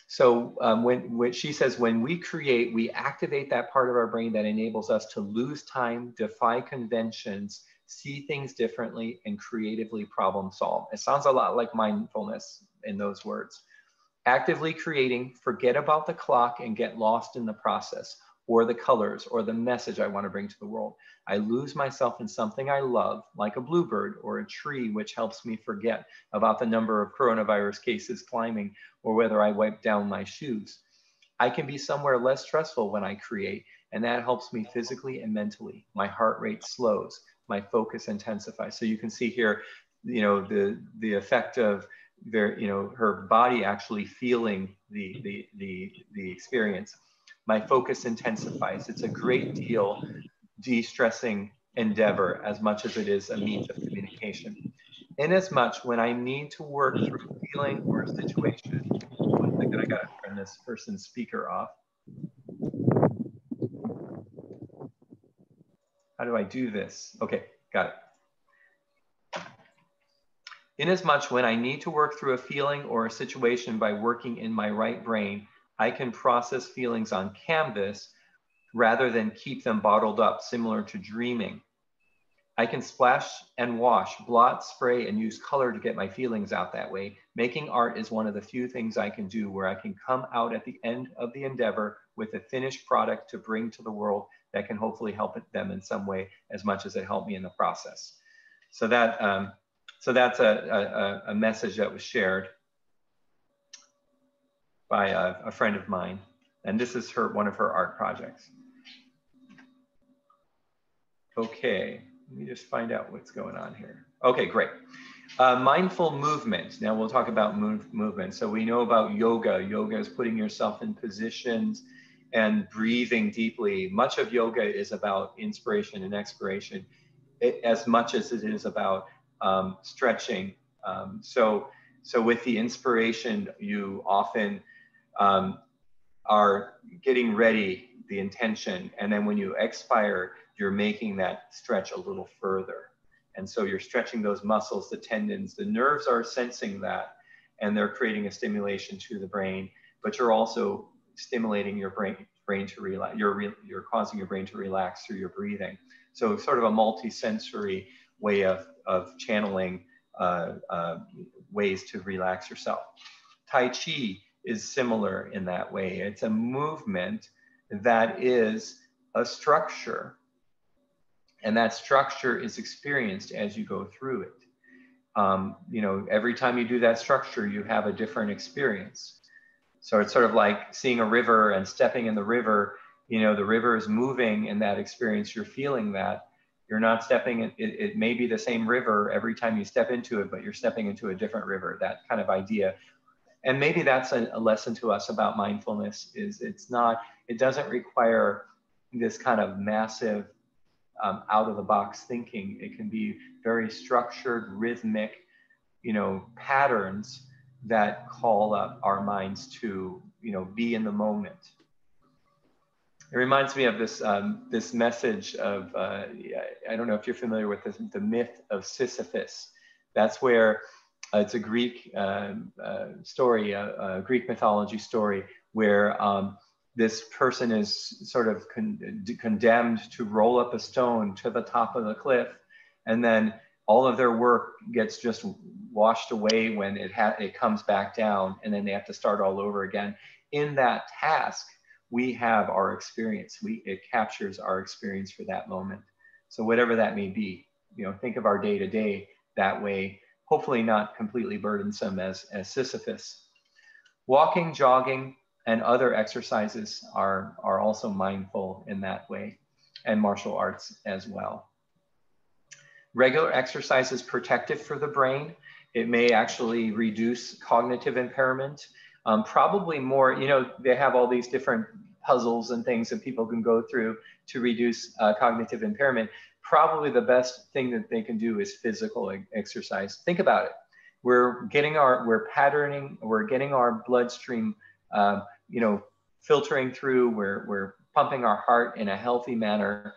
So um, when, when she says, when we create, we activate that part of our brain that enables us to lose time, defy conventions, see things differently, and creatively problem solve. It sounds a lot like mindfulness in those words. Actively creating, forget about the clock and get lost in the process or the colors or the message I want to bring to the world. I lose myself in something I love, like a bluebird or a tree, which helps me forget about the number of coronavirus cases climbing or whether I wipe down my shoes. I can be somewhere less stressful when I create, and that helps me physically and mentally. My heart rate slows, my focus intensifies. So you can see here, you know, the, the effect of very, you know, her body actually feeling the, the, the, the experience my focus intensifies. It's a great deal de-stressing endeavor as much as it is a means of communication. Inasmuch as much when I need to work through feeling or a situation, one second, I gotta turn this person's speaker off. How do I do this? Okay, got it. Inasmuch as when I need to work through a feeling or a situation by working in my right brain, I can process feelings on canvas rather than keep them bottled up, similar to dreaming. I can splash and wash, blot, spray, and use color to get my feelings out that way. Making art is one of the few things I can do where I can come out at the end of the endeavor with a finished product to bring to the world that can hopefully help them in some way as much as it helped me in the process. So that um, so that's a, a, a message that was shared by a, a friend of mine. And this is her one of her art projects. Okay, let me just find out what's going on here. Okay, great. Uh, mindful movement. Now we'll talk about move, movement. So we know about yoga. Yoga is putting yourself in positions and breathing deeply. Much of yoga is about inspiration and expiration, it, as much as it is about um, stretching. Um, so, so with the inspiration, you often um, are getting ready, the intention, and then when you expire, you're making that stretch a little further. And so you're stretching those muscles, the tendons, the nerves are sensing that, and they're creating a stimulation to the brain, but you're also stimulating your brain, brain to relax, you're, re, you're causing your brain to relax through your breathing. So sort of a multi-sensory way of, of channeling uh, uh, ways to relax yourself. Tai Chi is similar in that way. It's a movement that is a structure, and that structure is experienced as you go through it. Um, you know, every time you do that structure, you have a different experience. So it's sort of like seeing a river and stepping in the river. You know, the river is moving in that experience. You're feeling that. You're not stepping, it, it may be the same river every time you step into it, but you're stepping into a different river, that kind of idea and maybe that's a, a, lesson to us about mindfulness is it's not it doesn't require this kind of massive um, out of the box thinking it can be very structured rhythmic you know patterns that call up our minds to you know be in the moment it reminds me of this um, this message of uh, I don't know if you're familiar with this, the myth of Sisyphus. That's where uh, it's a Greek um, uh, story, a, Greek mythology story, where um, this person is sort of con condemned to roll up a stone to the top of the cliff, and then all of their work gets just washed away when it it comes back down, and then they have to start all over again. In that task, we have our experience. We it captures our experience for that moment. So whatever that may be, you know, think of our day to day that way hopefully not completely burdensome as, as Sisyphus. Walking, jogging, and other exercises are, are also mindful in that way, and martial arts as well. Regular exercise is protective for the brain. It may actually reduce cognitive impairment. Um, probably more, you know, they have all these different puzzles and things that people can go through to reduce uh, cognitive impairment probably the best thing that they can do is physical exercise. Think about it. We're getting our, we're patterning, we're getting our bloodstream, uh, you know, filtering through, we're, we're pumping our heart in a healthy manner.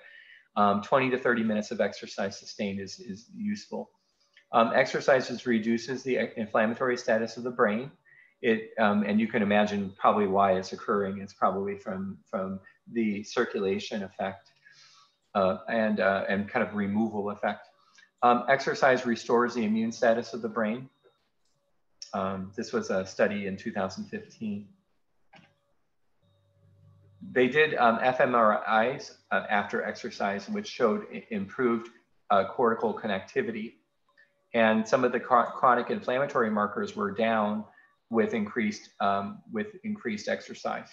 Um, 20 to 30 minutes of exercise sustained is, is useful. Um, exercise reduces the inflammatory status of the brain. It, um, and you can imagine probably why it's occurring. It's probably from, from the circulation effect uh, and, uh, and kind of removal effect. Um, exercise restores the immune status of the brain. Um, this was a study in 2015. They did um, fMRIs uh, after exercise, which showed improved uh, cortical connectivity. And some of the chronic inflammatory markers were down with increased, um, with increased exercise.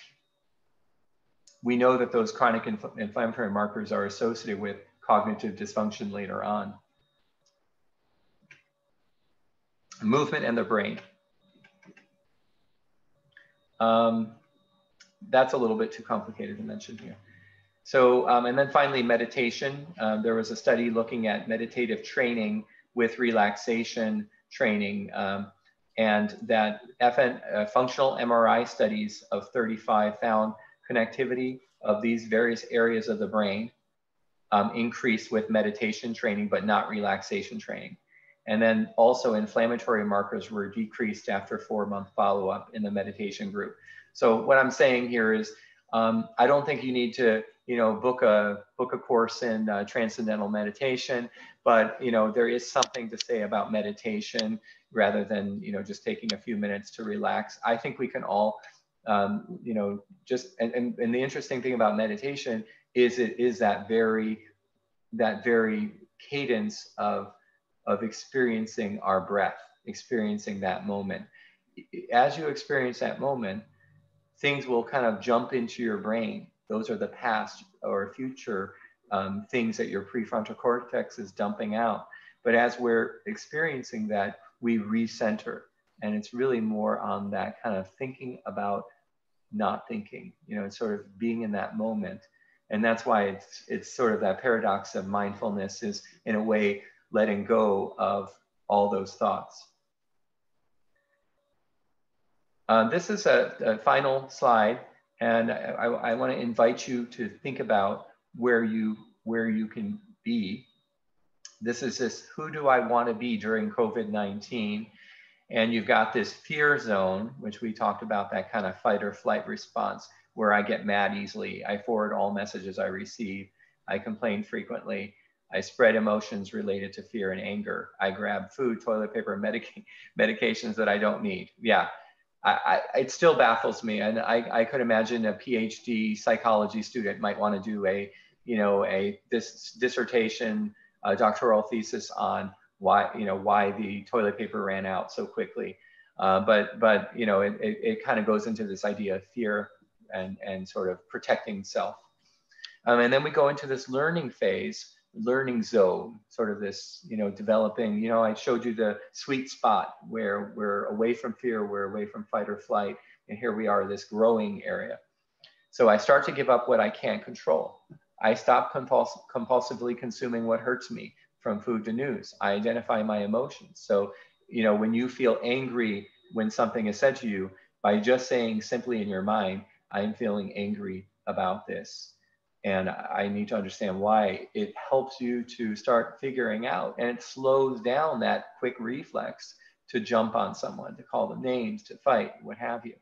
We know that those chronic infl inflammatory markers are associated with cognitive dysfunction later on. Movement and the brain. Um, that's a little bit too complicated to mention here. So, um, and then finally, meditation. Um, there was a study looking at meditative training with relaxation training, um, and that FN, uh, functional MRI studies of 35 found connectivity of these various areas of the brain um, increased with meditation training, but not relaxation training. And then also inflammatory markers were decreased after four month follow up in the meditation group. So what I'm saying here is, um, I don't think you need to, you know, book a book a course in uh, transcendental meditation, but you know, there is something to say about meditation rather than you know just taking a few minutes to relax. I think we can all, um, you know, just and, and and the interesting thing about meditation is it is that very that very cadence of of experiencing our breath, experiencing that moment. As you experience that moment, things will kind of jump into your brain. Those are the past or future um, things that your prefrontal cortex is dumping out. But as we're experiencing that, we recenter. And it's really more on that kind of thinking about not thinking, you know, sort of being in that moment. And that's why it's, it's sort of that paradox of mindfulness is, in a way, letting go of all those thoughts. Uh, this is a, a, final slide, and I, I want to invite you to think about where you where you can be. This is this who do I want to be during COVID-19? And you've got this fear zone, which we talked about, that kind of fight or flight response, where I get mad easily. I forward all messages I receive. I complain frequently. I spread emotions related to fear and anger. I grab food, toilet paper, medic- medications that I don't need. Yeah, I, I, it still baffles me. And I, I could imagine a PhD psychology student might want to do a, you know, a this dissertation, a doctoral thesis on why, you know, why the toilet paper ran out so quickly. Uh, but, but, you know, it, it, it kind of goes into this idea of fear and, and sort of protecting self. Um, and then we go into this learning phase learning zone, sort of this, you know, developing, you know, I showed you the sweet spot where we're away from fear, we're away from fight or flight, and here we are, this growing area. So I start to give up what I can't control. I stop compuls compulsively consuming what hurts me from food to news. I identify my emotions. So, you know, when you feel angry when something is said to you, by just saying simply in your mind, I'm feeling angry about this and I need to understand why it helps you to start figuring out and it slows down that quick reflex to jump on someone, to call them names, to fight, what have you,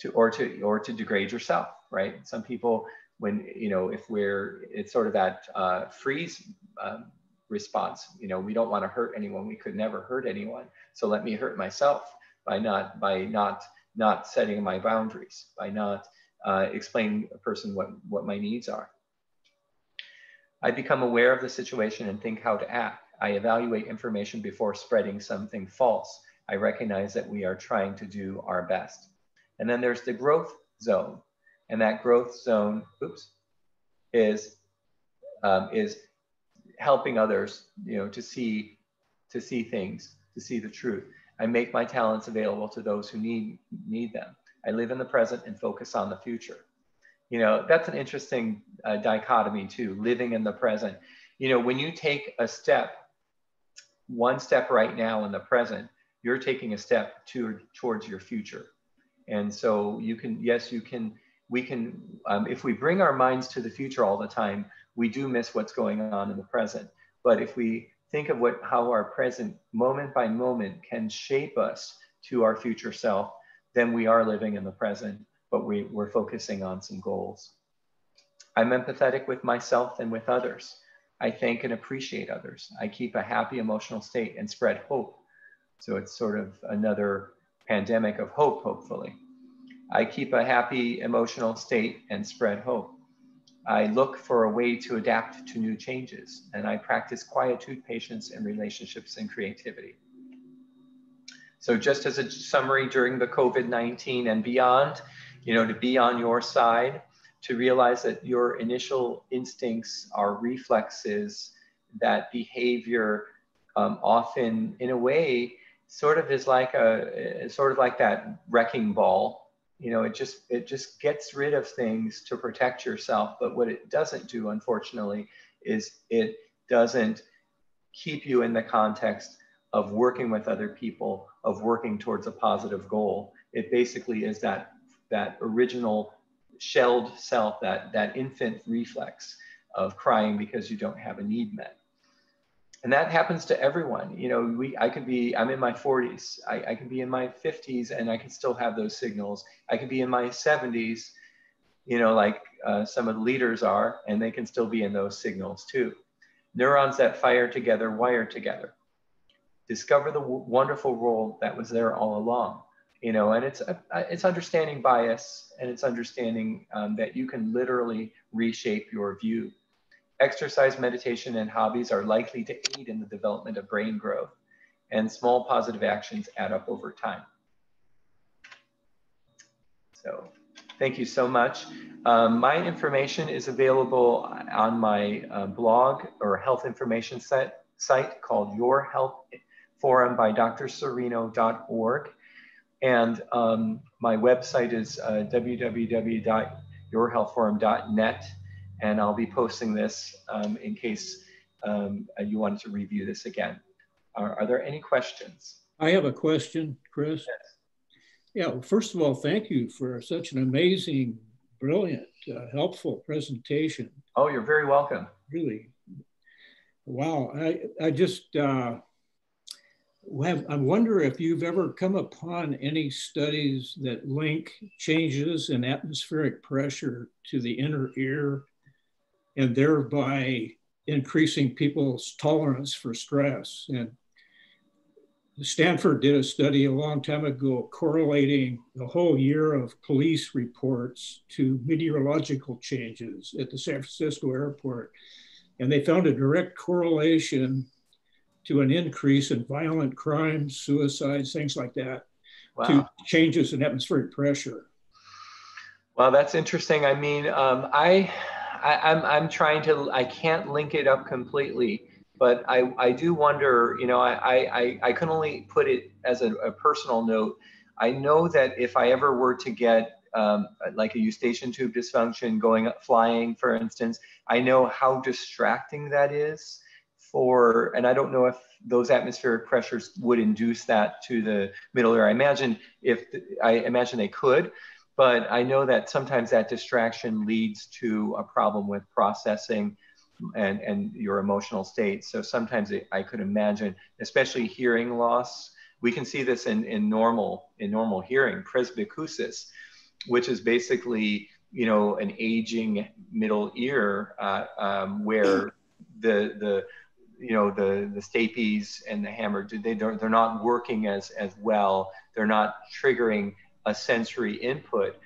to or to or to degrade yourself, right? Some people, when you know, if we're it's sort of that uh, freeze um, response, you know, we don't want to hurt anyone. We could never hurt anyone, so let me hurt myself by not by not not setting my boundaries, by not uh, explain a person what, what my needs are. I become aware of the situation and think how to act. I evaluate information before spreading something false. I recognize that we are trying to do our best. And then there's the growth zone. And that growth zone, oops, is, um, is helping others, you know, to see, to see things, to see the truth. I make my talents available to those who need, need them. I live in the present and focus on the future. You know, that's an interesting uh, dichotomy too, living in the present. You know, when you take a step, one step right now in the present, you're taking a step to, towards your future. And so you can, yes, you can, we can, um, if we bring our minds to the future all the time, we do miss what's going on in the present. But if we think of what, how our present moment by moment can shape us to our future self, then we are living in the present, but we, we're focusing on some goals. I'm empathetic with myself and with others. I thank and appreciate others. I keep a happy emotional state and spread hope. So it's sort of another pandemic of hope, hopefully. I keep a happy emotional state and spread hope. I look for a way to adapt to new changes, and I practice quietude, patience, and relationships and creativity. So just as a summary during the COVID-19 and beyond, you know, to be on your side, to realize that your initial instincts are reflexes, that behavior um, often, in a way, sort of is like a, sort of like that wrecking ball. You know it just it just gets rid of things to protect yourself but what it doesn't do unfortunately is it doesn't keep you in the context of working with other people of working towards a positive goal. It basically is that that original shelled self that that infant reflex of crying because you don't have a need met. And that happens to everyone. You know we i could be i'm in my 40s I, I can be in my 50s and i can still have those signals. I can be in my 70s you know like uh, some of the leaders are and they can still be in those signals too. Neurons that fire together wire together discover the w- wonderful role that was there all along you know and it's uh, it's understanding bias and it's understanding um, that you can literally reshape your view Exercise, meditation, and hobbies are likely to aid in the development of brain growth, and small positive actions add up over time. So thank you so much. Um, my information is available on my uh, blog or health information set, site called Your Health Forum by drcirino.org. And um, my website is uh, www.yourhealthforum.net and I'll be posting this um, in case um, you wanted to review this again. Are, are, there any questions? I have a question, Chris. Yes. Yeah, well, first of all, thank you for such an amazing, brilliant, uh, helpful presentation. Oh, you're very welcome. Really. Wow. I, I just uh, I wonder if you've ever come upon any studies that link changes in atmospheric pressure to the inner ear and thereby increasing people's tolerance for stress. And Stanford did a study a long time ago correlating the whole year of police reports to meteorological changes at the San Francisco airport. And they found a direct correlation to an increase in violent crimes, suicides, things like that, wow. to changes in atmospheric pressure. Well, that's interesting. I mean, um, I I, am I'm, I'm trying to, I can't link it up completely, but I, I do wonder, you know, I, I, I can only put it as a, a personal note. I know that if I ever were to get um, like a eustachian tube dysfunction going up flying, for instance, I know how distracting that is for, and I don't know if those atmospheric pressures would induce that to the middle ear. I imagine if, I imagine they could, but I know that sometimes that distraction leads to a problem with processing and, and your emotional state. So sometimes it, I could imagine, especially hearing loss, we can see this in, in normal in normal hearing, presbycusis, which is basically you know an aging middle ear uh, um, where the the you know the the stapes and the hammer do they don't they're not working as as well they're not triggering a sensory input,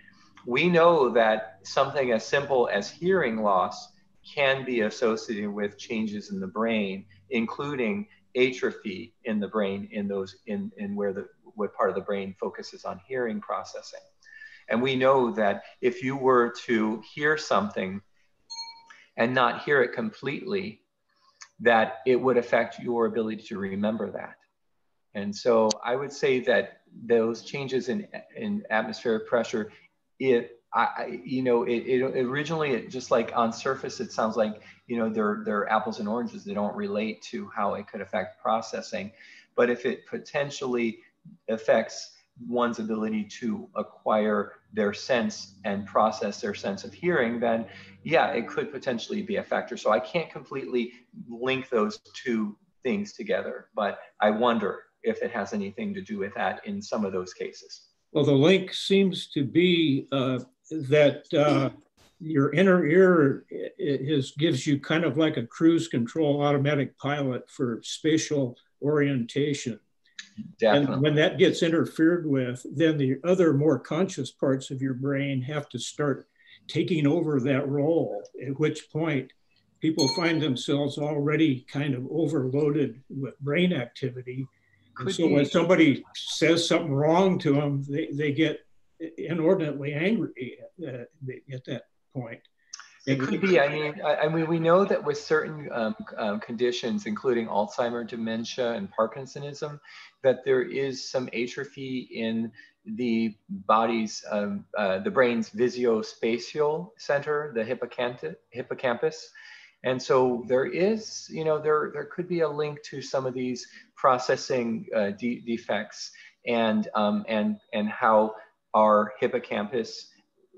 we know that something as simple as hearing loss can be associated with changes in the brain, including atrophy in the brain in those in, in where the what part of the brain focuses on hearing processing. And we know that if you were to hear something and not hear it completely, that it would affect your ability to remember that. And so I would say that those changes in, in atmospheric pressure, it, I, you know, it, it originally, it just like on surface, it sounds like, you know, they're, they're apples and oranges. They don't relate to how it could affect processing. But if it potentially affects one's ability to acquire their sense and process their sense of hearing, then yeah, it could potentially be a factor. So I can't completely link those two things together, but I wonder if it has anything to do with that in some of those cases. Well, the link seems to be uh, that uh, your inner ear is, gives you kind of like a cruise control automatic pilot for spatial orientation. Definitely. And when that gets interfered with, then the other more conscious parts of your brain have to start taking over that role, at which point people find themselves already kind of overloaded with brain activity. And so when somebody says something wrong to them, they, they get inordinately angry at, at that point. It could be. I mean, I, I, mean, we know that with certain um, um, conditions, including Alzheimer, dementia, and Parkinsonism, that there is some atrophy in the body's, um, uh, the brain's visuospatial center, the hippocampus, hippocampus. And so there is, you know, there, there could be a link to some of these processing uh, de defects and, um, and, and how our hippocampus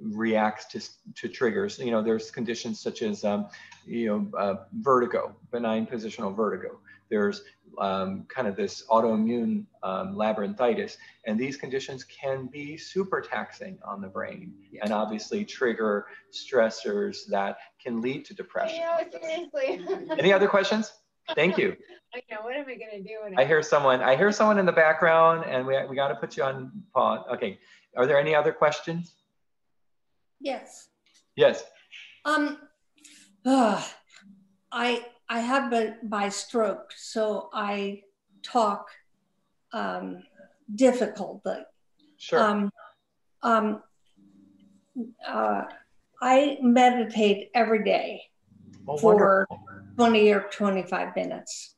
reacts to, to triggers. You know, there's conditions such as, um, you know, uh, vertigo, benign positional vertigo. There's um, kind of this autoimmune um, labyrinthitis, and these conditions can be super taxing on the brain yeah. and obviously trigger stressors that can lead to depression. I know, seriously. Any other questions? Thank you. I know. What am I going to do? I hear someone. I hear someone in the background, and we we got to put you on pause. Okay. Are there any other questions? Yes. Yes. Um, uh, I I have been by stroke, so I talk um, difficultly. Sure. Um, um, uh, I meditate every day oh, for wonderful. 20 or 25 minutes.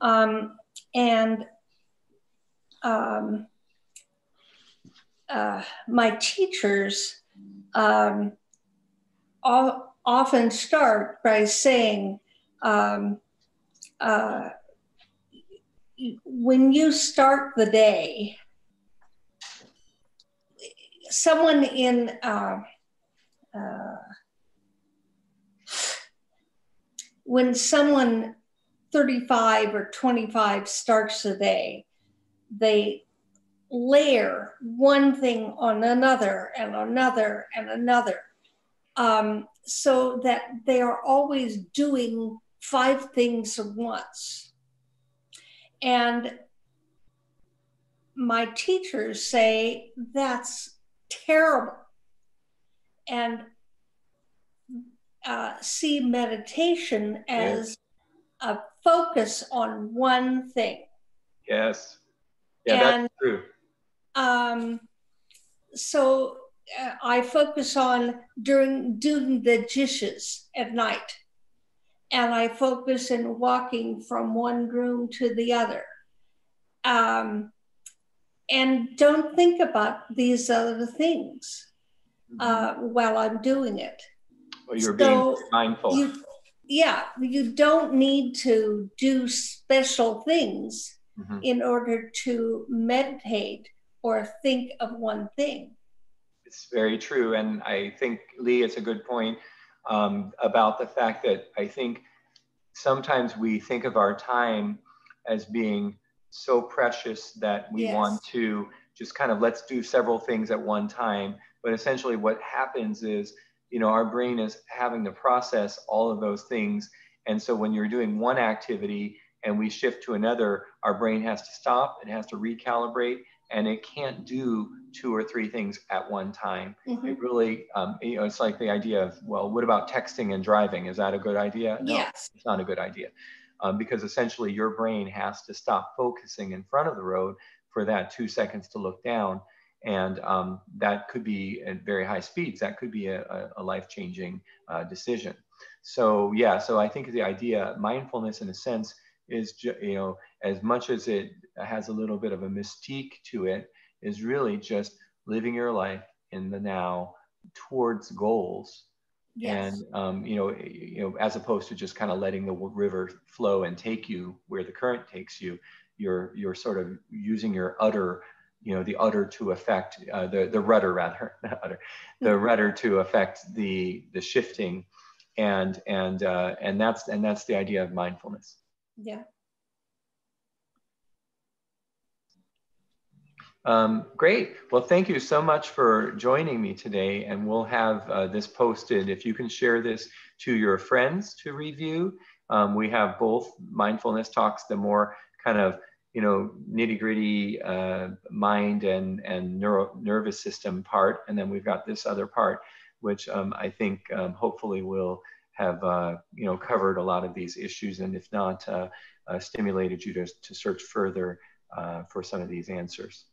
Um, and um, uh, my teachers um, often start by saying, um, uh, when you start the day, someone in uh, uh, when someone 35 or 25 starts the day, they layer one thing on another and another and another um, so that they are always doing five things at once. And my teachers say that's terrible and uh, see meditation as yes. a focus on one thing. Yes. Yeah, and, that's true. Um, so uh, I focus on during doing the dishes at night, and I focus in walking from one room to the other, um, and don't think about these other things uh, mm-hmm. while I'm doing it. Well, you're so being mindful. You, yeah, you don't need to do special things mm-hmm. in order to meditate or think of one thing. It's very true. And I think, Lee, it's a good point um, about the fact that I think sometimes we think of our time as being so precious that we yes. want to just kind of let's do several things at one time. But essentially, what happens is, you know, our brain is having to process all of those things. And so when you're doing one activity and we shift to another, our brain has to stop, it has to recalibrate, and it can't do two or three things at one time. Mm-hmm. It really, um, you know, it's like the idea of, well, what about texting and driving? Is that a good idea? No, yes. it's not a good idea. Um, because essentially your brain has to stop focusing in front of the road for that two seconds to look down. And um, that could be at very high speeds. That could be a, a life changing uh, decision. So, yeah, so I think the idea, mindfulness in a sense, is, you know, as much as it has a little bit of a mystique to it, is really just living your life in the now towards goals. Yes. And um, you know, you know, as opposed to just kind of letting the river flow and take you where the current takes you, you're you're sort of using your udder, you know, the udder to affect uh, the the rudder rather, udder, the mm-hmm. rudder to affect the the shifting, and and uh, and that's and that's the idea of mindfulness. Yeah. Um, great. Well, thank you so much for joining me today. And we'll have uh, this posted. If you can share this to your friends to review, um, we have both mindfulness talks, the more kind of you know, nitty gritty uh, mind and, and neuro, nervous system part. And then we've got this other part, which um, I think um, hopefully will have, uh, you know, covered a lot of these issues. And if not, uh, uh stimulated you to, to search further uh, for some of these answers.